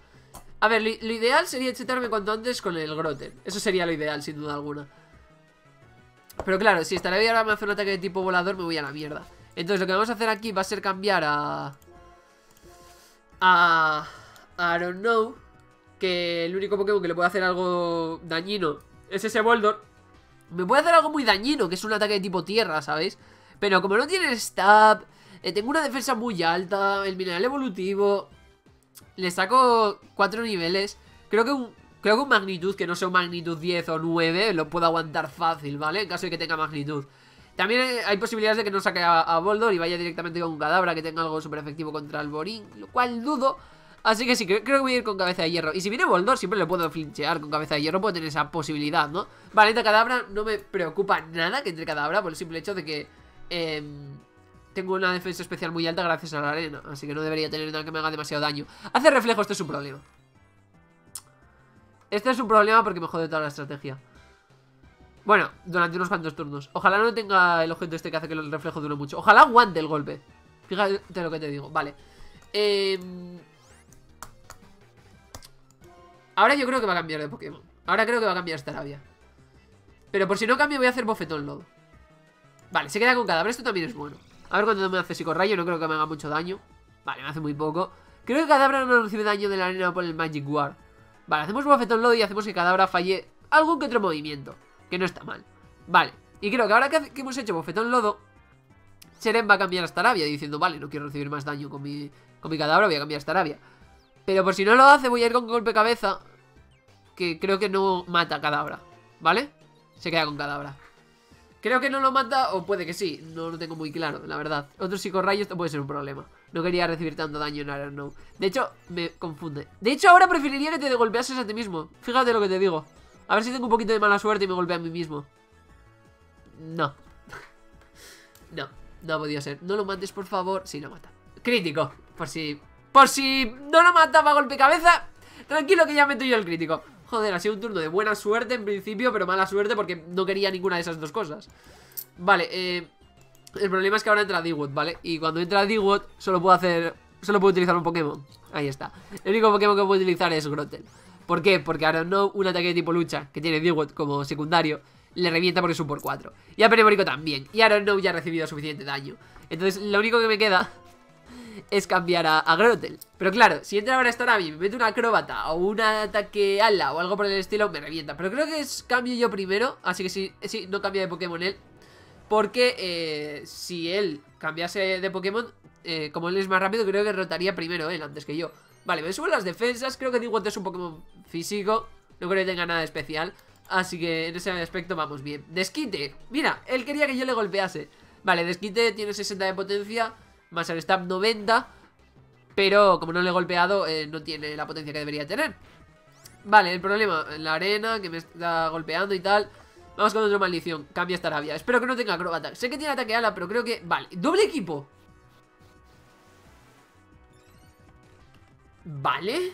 A ver, lo, ideal sería chetarme cuanto antes con el grote. Eso sería lo ideal, sin duda alguna. Pero claro, si esta ahora me hace un ataque de tipo volador, me voy a la mierda. Entonces lo que vamos a hacer aquí va a ser cambiar a... A... I don't know. Que el único Pokémon que le puede hacer algo dañino es ese Boldor. Me puede hacer algo muy dañino, que es un ataque de tipo tierra, ¿sabéis? Pero como no tiene stab eh, tengo una defensa muy alta, el mineral evolutivo. Le saco cuatro niveles. Creo que un, creo que un magnitud, que no sea un magnitud 10 o 9, lo puedo aguantar fácil, ¿vale? En caso de que tenga magnitud. También hay posibilidades de que no saque a, a y vaya directamente con un Cadabra que tenga algo súper efectivo contra el Borín, lo cual dudo. Así que sí, creo, que voy a ir con cabeza de hierro. Y si viene Boldor, siempre le puedo flinchear con cabeza de hierro, puedo tener esa posibilidad, ¿no? Vale, entre Cadabra no me preocupa nada que entre Cadabra por el simple hecho de que... Eh, tengo una defensa especial muy alta gracias a la arena. Así que no debería tener nada que me haga demasiado daño. Hace reflejo, este es un problema. Este es un problema porque me jode toda la estrategia. Bueno, durante unos cuantos turnos. Ojalá no tenga el objeto este que hace que el reflejo dure mucho. Ojalá aguante el golpe. Fíjate lo que te digo. Vale. Eh... Ahora yo creo que va a cambiar de Pokémon. Ahora creo que va a cambiar Staravia. Pero por si no cambio voy a hacer bofetón lodo. Vale, se queda con cadáver. Esto también es bueno. A ver cuánto me hace psicorrayo. No creo que me haga mucho daño. Vale, me hace muy poco. Creo que Cadabra no recibe daño de la arena por el Magic War. Vale, hacemos bofetón lodo y hacemos que Cadabra falle algún que otro movimiento. Que no está mal. Vale. Y creo que ahora que, hemos hecho bofetón lodo, Seren va a cambiar a Staravia diciendo, vale, no quiero recibir más daño con mi, con mi Cadabra, voy a cambiar a Staravia. Pero por si no lo hace, voy a ir con golpe cabeza. Que creo que no mata a Cadabra. ¿Vale? Se queda con Cadabra. Creo que no lo mata, o puede que sí. No lo tengo muy claro, la verdad. Otro psicorrayo, esto puede ser un problema. No quería recibir tanto daño en Iron No. De hecho, me confunde. De hecho, ahora preferiría que te golpeases a ti mismo. Fíjate lo que te digo. A ver si tengo un poquito de mala suerte y me golpea a mí mismo. No. [laughs] no, no ha podido ser. No lo mates, por favor. Sí, lo mata. Crítico. Por si por si no lo mataba a golpe cabeza Tranquilo que ya meto yo el crítico Joder, ha sido un turno de buena suerte en principio Pero mala suerte porque no quería ninguna de esas dos cosas Vale, eh, El problema es que ahora entra D-Wood, ¿vale? Y cuando entra D-Wood solo puedo hacer Solo puedo utilizar un Pokémon Ahí está El único Pokémon que puedo utilizar es Grotel ¿Por qué? Porque ahora no un ataque de tipo lucha Que tiene D-Wood como secundario le revienta porque es un por 4 Y a Penemorico también Y ahora no ya ha recibido suficiente daño Entonces lo único que me queda [laughs] es cambiar a, Grotel. Pero claro, si entra ahora Staravia y me mete una acróbata o un ataque ala o algo por el estilo, me revienta. Pero creo que es cambio yo primero, así que sí, sí no cambia de Pokémon él. Porque eh, si él cambiase de Pokémon, eh, como él es más rápido, creo que rotaría primero él antes que yo. Vale, me subo las defensas, creo que Digwant es un Pokémon físico, no creo que tenga nada especial. Así que en ese aspecto vamos bien. Desquite, mira, él quería que yo le golpease. Vale, Desquite tiene 60 de potencia más el stab 90 Pero como no le he golpeado eh, No tiene la potencia que debería tener Vale, el problema la arena Que me está golpeando y tal Vamos con otra maldición, cambia esta rabia. Espero que no tenga acrobata, sé que tiene ataque ala Pero creo que, vale, doble equipo. Vale.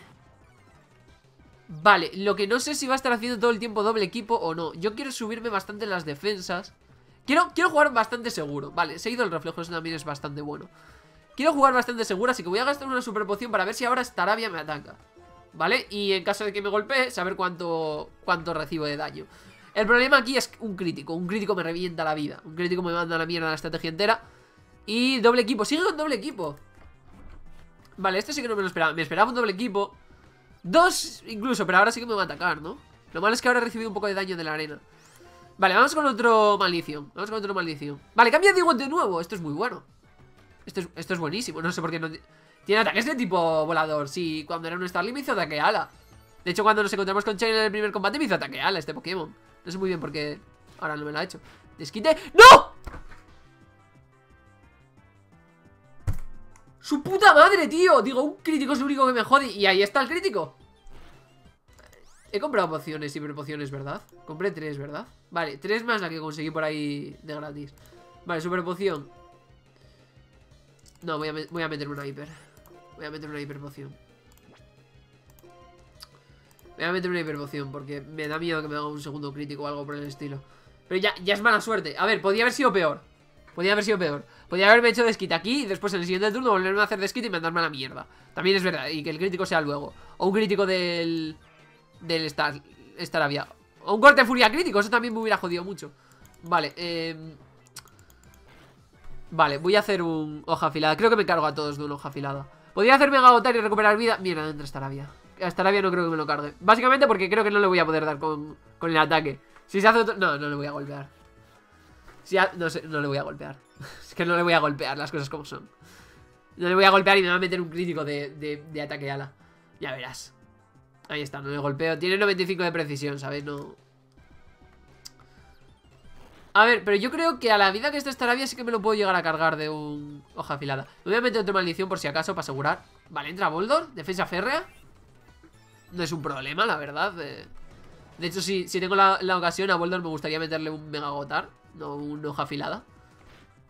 Vale, lo que no sé si va a estar haciendo todo el tiempo doble equipo o no. Yo quiero subirme bastante en las defensas. Quiero, quiero jugar bastante seguro. Vale, seguido el reflejo, eso también es bastante bueno. Quiero jugar bastante seguro, así que voy a gastar una super poción Para ver si ahora Staravia me ataca. ¿Vale? Y en caso de que me golpee, saber cuánto, cuánto recibo de daño El problema aquí es un crítico Un crítico me revienta la vida Un crítico me manda a la mierda la estrategia entera Y doble equipo, sigue con doble equipo. Vale, este sí que no me lo esperaba Me esperaba un doble equipo Dos incluso, pero ahora sí que me va a atacar, ¿no? Lo malo es que ahora he recibido un poco de daño de la arena. Vale, vamos con otro maldición Vamos con otro maldición. Vale, cambia de de nuevo Esto es muy bueno. Esto es, esto es buenísimo No sé por qué no... Tiene ataques de tipo volador Sí, cuando era un Starly me hizo ataque ala. De hecho, cuando nos encontramos con Chain en el primer combate Me hizo ataque ala este Pokémon No sé muy bien por qué ahora no me lo ha hecho Desquite ¡No! ¡Su puta madre, tío! Digo, un crítico es lo único que me jode Y ahí está el crítico He comprado pociones y pociones, ¿verdad? Compré tres, ¿verdad? Vale, tres más la que conseguí por ahí de gratis Vale, super poción No, voy a, voy a meter una hiper Voy a meter una hiper poción Voy a meter una hiper poción Porque me da miedo que me haga un segundo crítico O algo por el estilo Pero ya, es mala suerte A ver, podía haber sido peor Podía haber sido peor Podría haberme hecho desquite aquí Y después en el siguiente turno volverme a hacer desquite y mandarme a la mierda También es verdad Y que el crítico sea luego O un crítico del del Star, Staravia. O un corte de furia crítico, eso también me hubiera jodido mucho. Vale, eh... Vale, voy a hacer un hoja afilada. Creo que me cargo a todos de una hoja afilada. Podría hacer mega agotar y recuperar vida. Mira, dentro Staravia. A Staravia no creo que me lo cargue. Básicamente porque creo que no le voy a poder dar con, con el ataque. Si se hace otro... No, no le voy a golpear. No sé, no le voy a golpear. [laughs] es que no le voy a golpear las cosas como son. No le voy a golpear y me va a meter un crítico de, de, de ataque ala. Ya verás. Ahí está, no le golpeo Tiene 95 de precisión, ¿sabes? No... A ver, pero yo creo que a la vida que está Staravia sí que me lo puedo llegar a cargar de un hoja afilada. Me voy a meter otra maldición por si acaso, para asegurar. Vale, entra Boldor, defensa férrea. No es un problema, la verdad. De, hecho, si, si tengo la, ocasión a Boldor me gustaría meterle un Mega Gotar, no una hoja afilada.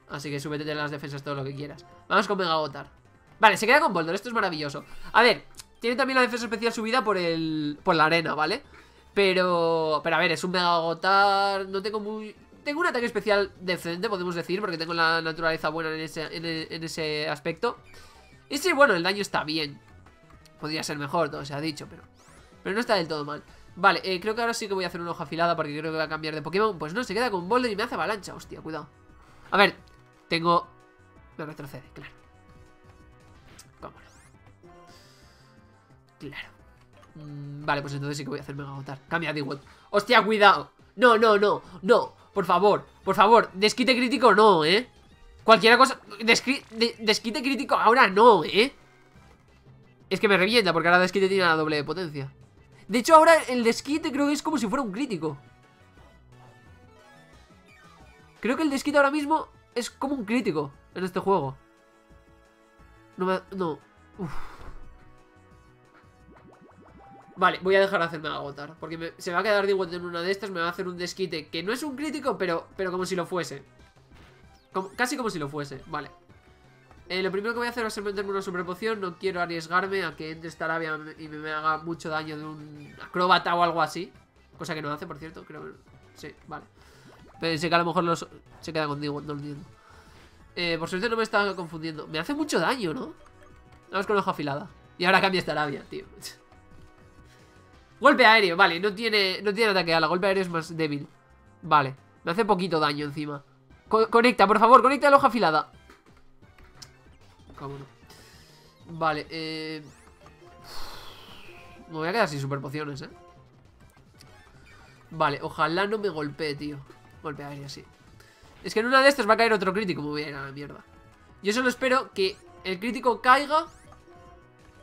Así que súbete en las defensas todo lo que quieras. Vamos con Mega Gotar. Vale, se queda con Boldor, esto es maravilloso. A ver, tiene también la defensa especial subida por el. por la arena, ¿vale? Pero. Pero a ver, es un Mega Gotar. No tengo muy. Tengo un ataque especial decente, podemos decir, porque tengo la naturaleza buena en ese, en, ese aspecto. Y sí, bueno, el daño está bien. Podría ser mejor, todo se ha dicho, pero... Pero no está del todo mal. Vale, eh, creo que ahora sí que voy a hacer una hoja afilada porque creo que voy a cambiar de Pokémon. Pues no, se queda con Boulder y me hace avalancha. Hostia, cuidado. A ver, tengo... Me retrocede, claro. Cómo Claro. Mm, vale, pues entonces sí que voy a hacer Mega Gotar. Cambia de Hostia, cuidado. No, no, no, no. Por favor, por favor. Desquite crítico no, ¿eh? Cualquier cosa... desquite crítico ahora no, ¿eh? Es que me revienta porque ahora desquite tiene la doble de potencia. De hecho, ahora el desquite creo que es como si fuera un crítico. Creo que el desquite ahora mismo es como un crítico en este juego. No me... No. Vale, voy a dejar de hacerme agotar Porque se va a quedar de igual en una de estas Me va a hacer un desquite que no es un crítico Pero, pero como si lo fuese Casi como si lo fuese, vale eh, Lo primero que voy a hacer va a ser meterme una super poción No quiero arriesgarme a que entre esta arabia Y me, haga mucho daño de un acróbata o algo así. Cosa que no hace, por cierto Creo. Sí, vale. Pensé que a lo mejor se queda contigo, no lo entiendo eh, Por suerte no me estaba confundiendo. Me hace mucho daño, ¿no? Vamos con la hoja afilada. Y ahora cambia esta arabia, tío. [laughs] Golpe aéreo, vale, no tiene, no tiene ataque ala. Golpe aéreo es más débil. Vale, me hace poquito daño encima. Conecta, por favor, conecta la hoja afilada ¿Cómo no? Vale, eh... Me voy a quedar sin super pociones, eh Vale, ojalá no me golpee, tío Golpe aéreo, sí Es que en una de estas va a caer otro crítico Me voy a ir a la mierda Yo solo espero que el crítico caiga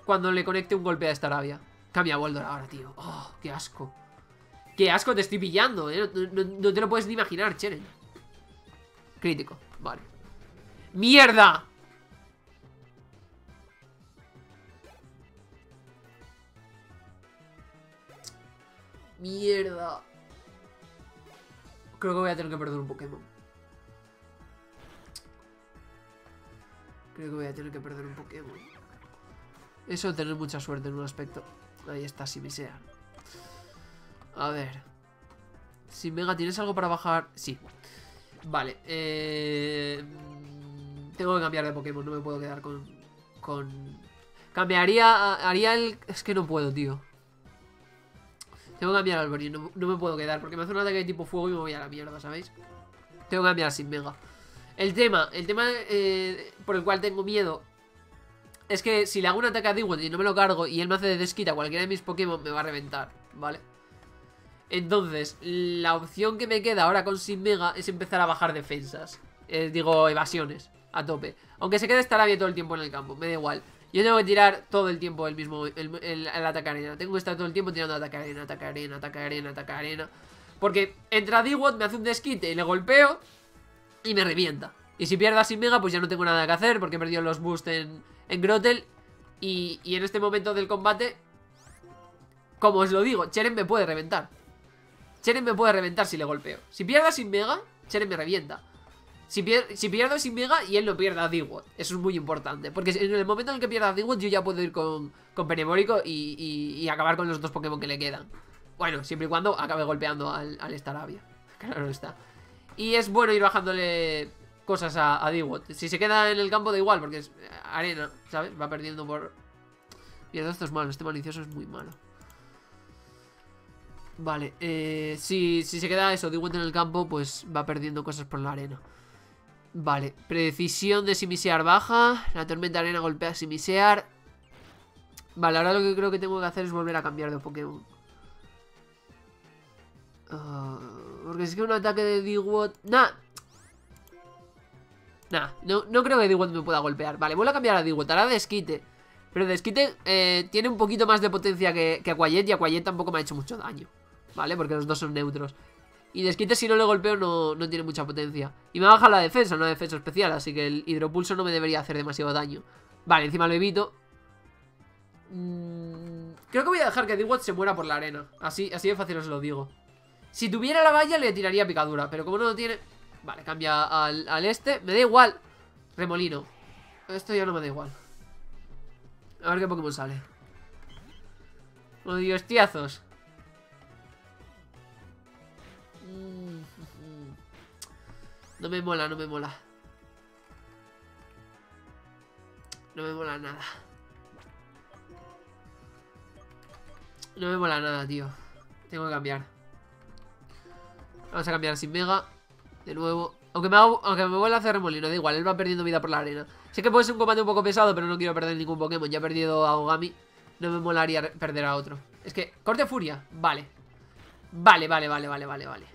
Cuando le conecte un golpe a esta rabia Cambia Boldor ahora, tío. Oh, qué asco. Qué asco te estoy pillando, ¿eh? No, te lo puedes ni imaginar, Cheren. Crítico, vale. ¡Mierda! Mierda. Creo que voy a tener que perder un Pokémon. Creo que voy a tener que perder un Pokémon. Eso tener mucha suerte en un aspecto. Ahí está, si me sea. A ver. Si Mega, ¿tienes algo para bajar? Sí. Vale. Eh... Tengo que cambiar de Pokémon, no me puedo quedar con... con... Cambiaría... Haría el... Es que no puedo, tío. Tengo que cambiar al Bonnie, no, me puedo quedar Porque me hace un ataque de tipo fuego y me voy a la mierda, ¿sabéis? Tengo que cambiar sin Mega El tema, el tema eh, por el cual tengo miedo es que si le hago un ataque a Digwood y no me lo cargo y él me hace de desquita a cualquiera de mis Pokémon, me va a reventar, ¿vale? Entonces, la opción que me queda ahora con Sin Mega es empezar a bajar defensas. Eh, digo, evasiones, a tope. Aunque se quede esta bien todo el tiempo en el campo, me da igual. Yo tengo que tirar todo el tiempo el mismo, el, ataque arena. Tengo que estar todo el tiempo tirando ataque arena, ataque arena, ataque arena, ataque arena. Porque entra Digwood, me hace un desquite y le golpeo y me revienta. Y si pierdo Sin Mega, pues ya no tengo nada que hacer porque he perdido los boosts en, en Grotel y, en este momento del combate, como os lo digo, Cheren me puede reventar. Cheren me puede reventar si le golpeo. Si pierdo sin Mega, Cheren me revienta. Si, pierdo sin Mega y él no pierda a Eso es muy importante. Porque en el momento en el que pierda a yo ya puedo ir con, con y, acabar con los dos Pokémon que le quedan. Bueno, siempre y cuando acabe golpeando al, al Staravia. [laughs] Claro está. Y es bueno ir bajándole cosas a, a Si se queda en el campo da igual, porque es eh, arena, ¿sabes? Va perdiendo por... Mira, esto es malo, este malicioso es muy malo. Vale, eh, si, si se queda eso, Digwood en el campo, pues va perdiendo cosas por la arena. Vale, precisión de Simisear baja, la tormenta arena golpea Simisear. Vale, ahora lo que creo que tengo que hacer es volver a cambiar de Pokémon. Ah, porque es que un ataque de Digwood... Nah, Nah, no, no creo que Digwood me pueda golpear. Vale, vuelvo a cambiar a Digwood, ahora Desquite. Pero Desquite eh, tiene un poquito más de potencia que, que Aquayet Y Aquayet tampoco me ha hecho mucho daño. Vale, porque los dos son neutros Y Desquite si no le golpeo no, no tiene mucha potencia. Y me baja la defensa, no defensa especial Así que el hidropulso no me debería hacer demasiado daño. Vale, encima lo evito. Mm, Creo que voy a dejar que Digwood se muera por la arena. Así, así de fácil os lo digo. Si tuviera la valla le tiraría picadura Pero como no lo tiene... Vale, cambia al, este. Me da igual Remolino. Esto ya no me da igual. A ver qué Pokémon sale. Oh, hostiazos mm, No me mola, no me mola. No me mola nada. No me mola nada, tío. Tengo que cambiar. Vamos a cambiar sin Mega De nuevo. Aunque me, aunque me vuelva a hacer remolino Da igual, él va perdiendo vida por la arena. Sé que puede ser un combate un poco pesado Pero no quiero perder ningún Pokémon. Ya he perdido a Ogami. No me molaría perder a otro. Es que, corte furia, vale. Vale, vale, vale, vale, vale, vale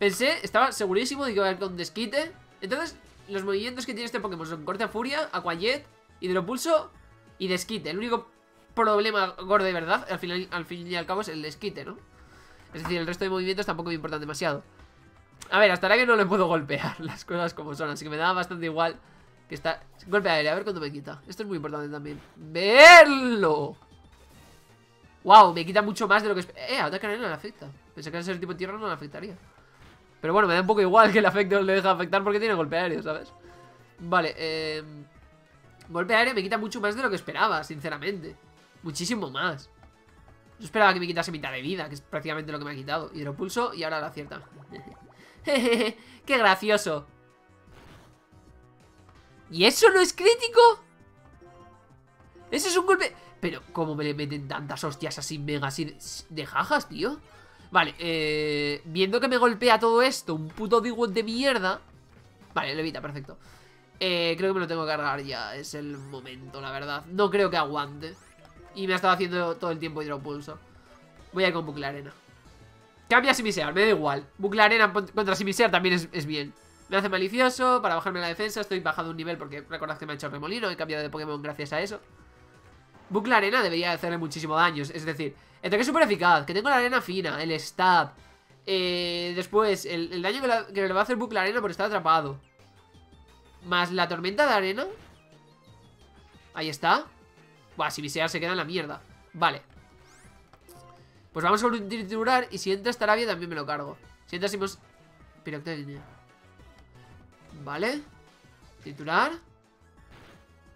Pensé, estaba segurísimo de que iba a ir con desquite. Entonces, los movimientos que tiene este Pokémon son corte furia, aquajet, hidropulso y desquite. El único problema gordo de verdad al, final, al fin y al cabo es el desquite, ¿no? Es decir, el resto de movimientos tampoco me importan demasiado. A ver, hasta ahora que no le puedo golpear [laughs] Las cosas como son, así que me da bastante igual Que está... Golpe aéreo, a ver cuánto me quita. Esto es muy importante también. ¡Verlo! Wow, me quita mucho más de lo que... Eh, ataque arena le afecta Pensé que al ser tipo tierra no le afectaría Pero bueno, me da un poco igual [laughs] que le afecte o le deja afectar Porque tiene golpe aéreo, ¿sabes? Vale, eh... Golpe aéreo me quita mucho más de lo que esperaba, sinceramente Muchísimo más yo esperaba que me quitase mitad de vida, que es prácticamente lo que me ha quitado. Hidropulso y ahora la acierta. [laughs] ¡Qué gracioso! ¿Y eso no es crítico? Ese es un golpe... Pero, ¿cómo me le meten tantas hostias así mega así de, jajas, tío? Vale, eh, viendo que me golpea todo esto, un puto Digwood de mierda. Vale, levita, perfecto. Eh, creo que me lo tengo que cargar ya, es el momento, la verdad. No creo que aguante. Y me ha estado haciendo todo el tiempo hidropulso. Voy a ir con bucle arena. Cambia Simisear, me da igual. Bucle arena contra Simisear también es, bien. Me hace malicioso, para bajarme la defensa Estoy bajando un nivel porque recordad que me ha hecho remolino He cambiado de Pokémon gracias a eso Bucle arena debería hacerle muchísimo daño Es decir, entre que es súper eficaz Que tengo la arena fina, el stab eh, Después, el, daño que, le va a hacer bucle arena por estar atrapado. Más la tormenta de arena. Ahí está. Buah, si Visea se queda en la mierda. Vale. Pues vamos a triturar Y si entra Staravia también me lo cargo. Si entra Simos Piroctenia Vale. Triturar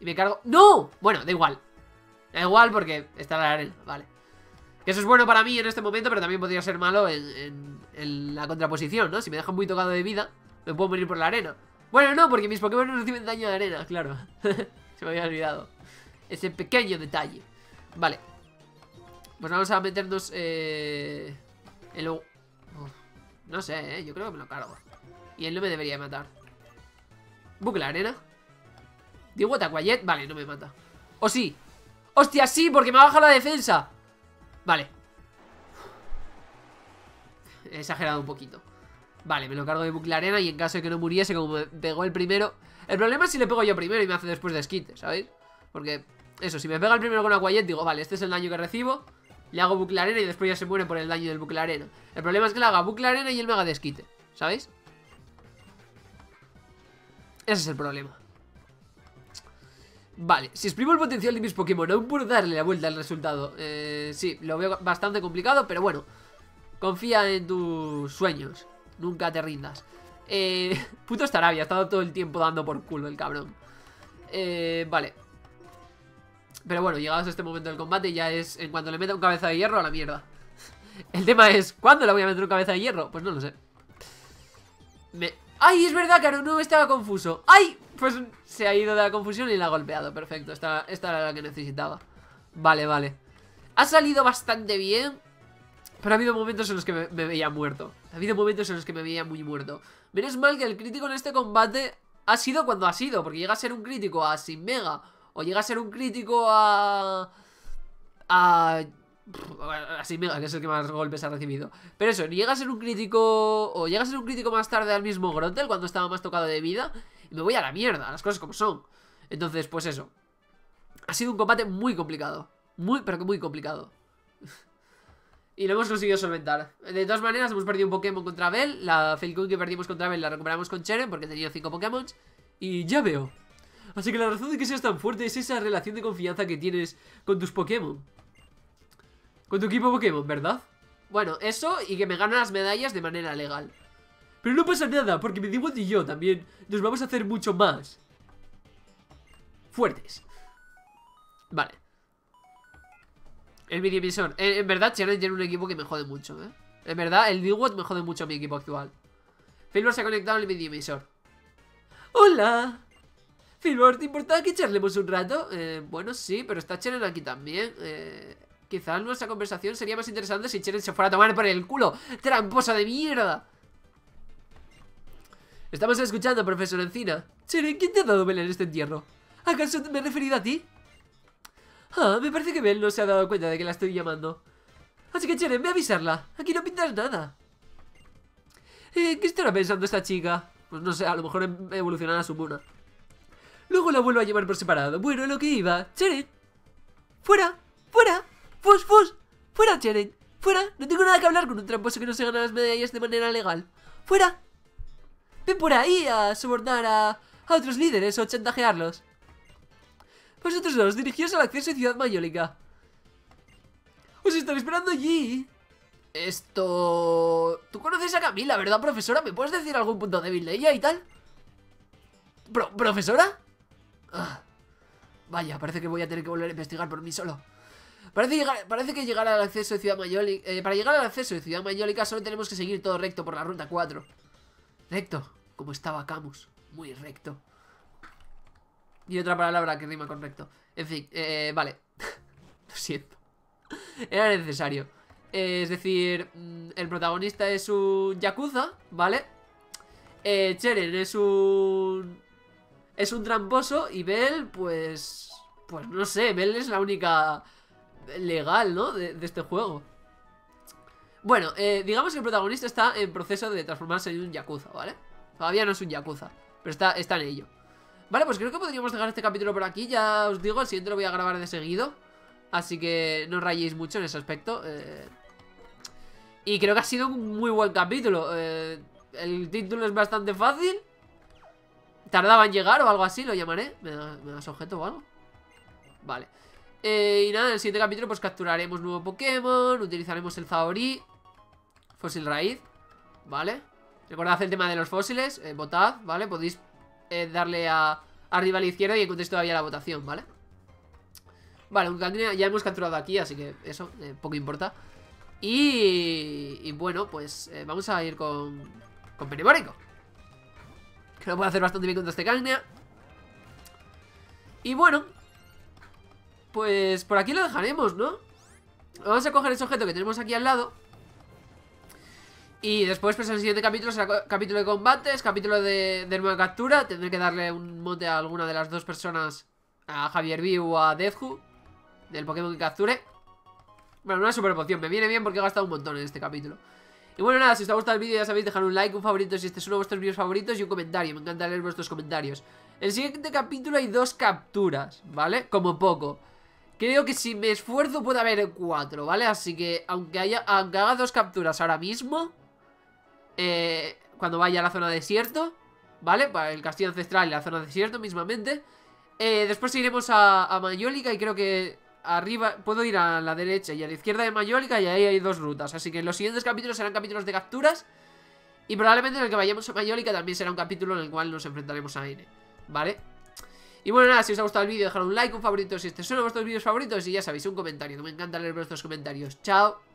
Y me cargo. ¡No! Bueno, da igual. Da igual porque está la arena Vale Que eso es bueno para mí en este momento Pero también podría ser malo en, en la contraposición, ¿no? Si me dejan muy tocado de vida Me puedo morir por la arena. Bueno, no, porque mis Pokémon no reciben daño de arena, claro. [laughs] Se me había olvidado. Ese pequeño detalle. Vale. Pues vamos a meternos eh, en lo... no sé, eh, yo creo que me lo cargo. Y él no me debería matar. Bucle arena. Digo Taquayet, vale, no me mata. O sí, hostia, sí, porque me ha bajado la defensa Vale He exagerado un poquito Vale, me lo cargo de bucle arena Y en caso de que no muriese, como me pegó el primero El problema es si le pego yo primero y me hace después de skit, ¿sabéis? Porque eso, si me pega el primero con Aquayet, digo, vale, este es el daño que recibo. Le hago bucle arena y después ya se muere por el daño del bucle arena. El problema es que le haga bucle arena y él me haga desquite. ¿Sabéis? Ese es el problema. Vale, si exprimo el potencial de mis Pokémon aún por darle la vuelta al resultado eh, Sí, lo veo bastante complicado, pero bueno Confía en tus sueños Nunca te rindas eh, [laughs] Puto Staravia, ha estado todo el tiempo dando por culo el cabrón eh, Vale pero bueno, llegados a este momento del combate ya es en cuanto le meta un cabeza de hierro a la mierda. [laughs] El tema es, ¿cuándo le voy a meter un cabeza de hierro? Pues no lo sé. Me... ¡Ay, es verdad que no estaba confuso! ¡Ay! Pues se ha ido de la confusión y la ha golpeado. Perfecto, esta, esta era la que necesitaba. Vale, vale. Ha salido bastante bien. Pero ha habido momentos en los que me, veía muerto. Ha habido momentos en los que me veía muy muerto. Menos mal que el crítico en este combate ha sido cuando ha sido. Porque llega a ser un crítico a Sin Mega o llega a ser un crítico a... A... Así mega, que es el que más golpes ha recibido Pero eso, llega a ser un crítico O llega a ser un crítico más tarde al mismo Grottel Cuando estaba más tocado de vida me voy a la mierda, las cosas como son. Entonces, pues eso. Ha sido un combate muy complicado. Muy, pero que muy complicado. [laughs] Y lo hemos conseguido solventar. De todas maneras, hemos perdido un Pokémon contra Bell La Falcon que perdimos contra Bell la recuperamos con Cheren Porque tenía 5 Pokémon Y ya veo. Así que la razón de que seas tan fuerte es esa relación de confianza que tienes con tus Pokémon. Con tu equipo Pokémon, ¿verdad? Bueno, eso y que me ganan las medallas de manera legal. Pero no pasa nada, porque mi Digwood y yo también nos vamos a hacer mucho más fuertes. Vale. El emisor. En, verdad, Challenge tiene un equipo que me jode mucho, ¿eh? En verdad, el Digwood me jode mucho a mi equipo actual. Filbor se ha conectado al video emisor. ¡Hola! Filbor, ¿te importa que charlemos un rato? Eh, bueno, sí, pero está Cheren aquí también. Eh, quizás nuestra conversación sería más interesante si Cheren se fuera a tomar por el culo. ¡Tramposa de mierda! Estamos escuchando, profesor Encina. Cheren, ¿quién te ha dado Bel en este entierro? ¿Acaso me he referido a ti? Ah, me parece que Bel no se ha dado cuenta de que la estoy llamando. Así que, Cheren, ve a avisarla. Aquí no pintas nada. Eh, ¿Qué estará pensando esta chica? Pues no sé, a lo mejor em- evolucionará su muna. Luego la vuelvo a llamar por separado. Bueno, lo que iba. Cheren. ¡Fuera! ¡Fuera! ¡Fus, fus! ¡Fuera, Cheren! ¡Fuera! No tengo nada que hablar con un tramposo que no se gana las medallas de manera legal. ¡Fuera! Ven por ahí a sobornar a, otros líderes o chantajearlos. Vosotros dos, dirigíos al acceso a Ciudad Mayólica. Os están esperando allí. Esto... ¿Tú conoces a Camila, verdad, profesora? ¿Me puedes decir algún punto débil de ella y tal? Pro- ¿Profesora? Ah, vaya, parece que voy a tener que volver a investigar por mí solo. Parece que llegar al acceso de Ciudad Mayólica... eh, para llegar al acceso de Ciudad Mayólica solo tenemos que seguir todo recto por la ruta 4. Recto, como estaba Camus. Muy recto. Y otra palabra que rima con recto. En fin, eh, vale. [laughs] Lo siento. Era necesario. Es decir, mm, el protagonista es un Yakuza, ¿vale? Eh, Cheren es un... Es un tramposo y Bell, pues... Pues no sé, Bell es la única legal, ¿no? De este juego. Bueno, eh, digamos que el protagonista está en proceso de transformarse en un Yakuza, ¿vale? Todavía no es un Yakuza, pero está, en ello. Vale, pues creo que podríamos dejar este capítulo por aquí. Ya os digo, el siguiente lo voy a grabar de seguido. Así que no rayéis mucho en ese aspecto. eh. Y creo que ha sido un muy buen capítulo. eh, el título es bastante fácil. Tardaba en llegar o algo así, lo llamaré. ¿Me, da- me das objeto o algo? Vale. Y nada, en el siguiente capítulo pues capturaremos nuevo Pokémon, utilizaremos el Zaori, Fósil Raíz, ¿vale? Recordad el tema de los fósiles, eh, votad, ¿vale? Podéis eh, darle a arriba a la izquierda y encontréis todavía la votación, ¿vale? Vale, un ya hemos capturado aquí, así que eso, eh, poco importa. Y, y bueno, pues vamos a ir con, con Penebórico. Que lo puede hacer bastante bien contra este Cagnia. Y bueno, pues por aquí lo dejaremos, ¿no? Vamos a coger ese objeto que tenemos aquí al lado. Y después, pues en el siguiente capítulo será capítulo de combates, capítulo de, de nueva captura. Tendré que darle un mote a alguna de las dos personas, a Javier B o a Deathku, del Pokémon que capture. Bueno, una super poción, me viene bien porque he gastado un montón en este capítulo. Y bueno, nada, si os ha gustado el vídeo ya sabéis dejar un like, un favorito si este es uno de vuestros vídeos favoritos y un comentario. Me encanta leer vuestros comentarios. En el siguiente capítulo hay dos capturas, ¿vale? Como poco. Creo que si me esfuerzo puede haber cuatro, ¿vale? Así que aunque, haya, aunque haga dos capturas ahora mismo, eh, cuando vaya a la zona desierto, ¿vale? Para el castillo ancestral y la zona desierto mismamente. Eh, después iremos a, Mayólica y creo que arriba puedo ir a la derecha y a la izquierda de Mayólica y ahí hay dos rutas. Así que los siguientes capítulos serán capítulos de capturas. Y probablemente en el que vayamos a Mayólica también será un capítulo en el cual nos enfrentaremos a N, ¿vale? Y bueno, nada, si os ha gustado el vídeo, dejad un like, un favorito si este es uno de vuestros vídeos favoritos y ya sabéis, un comentario, me encanta leer vuestros comentarios. Chao.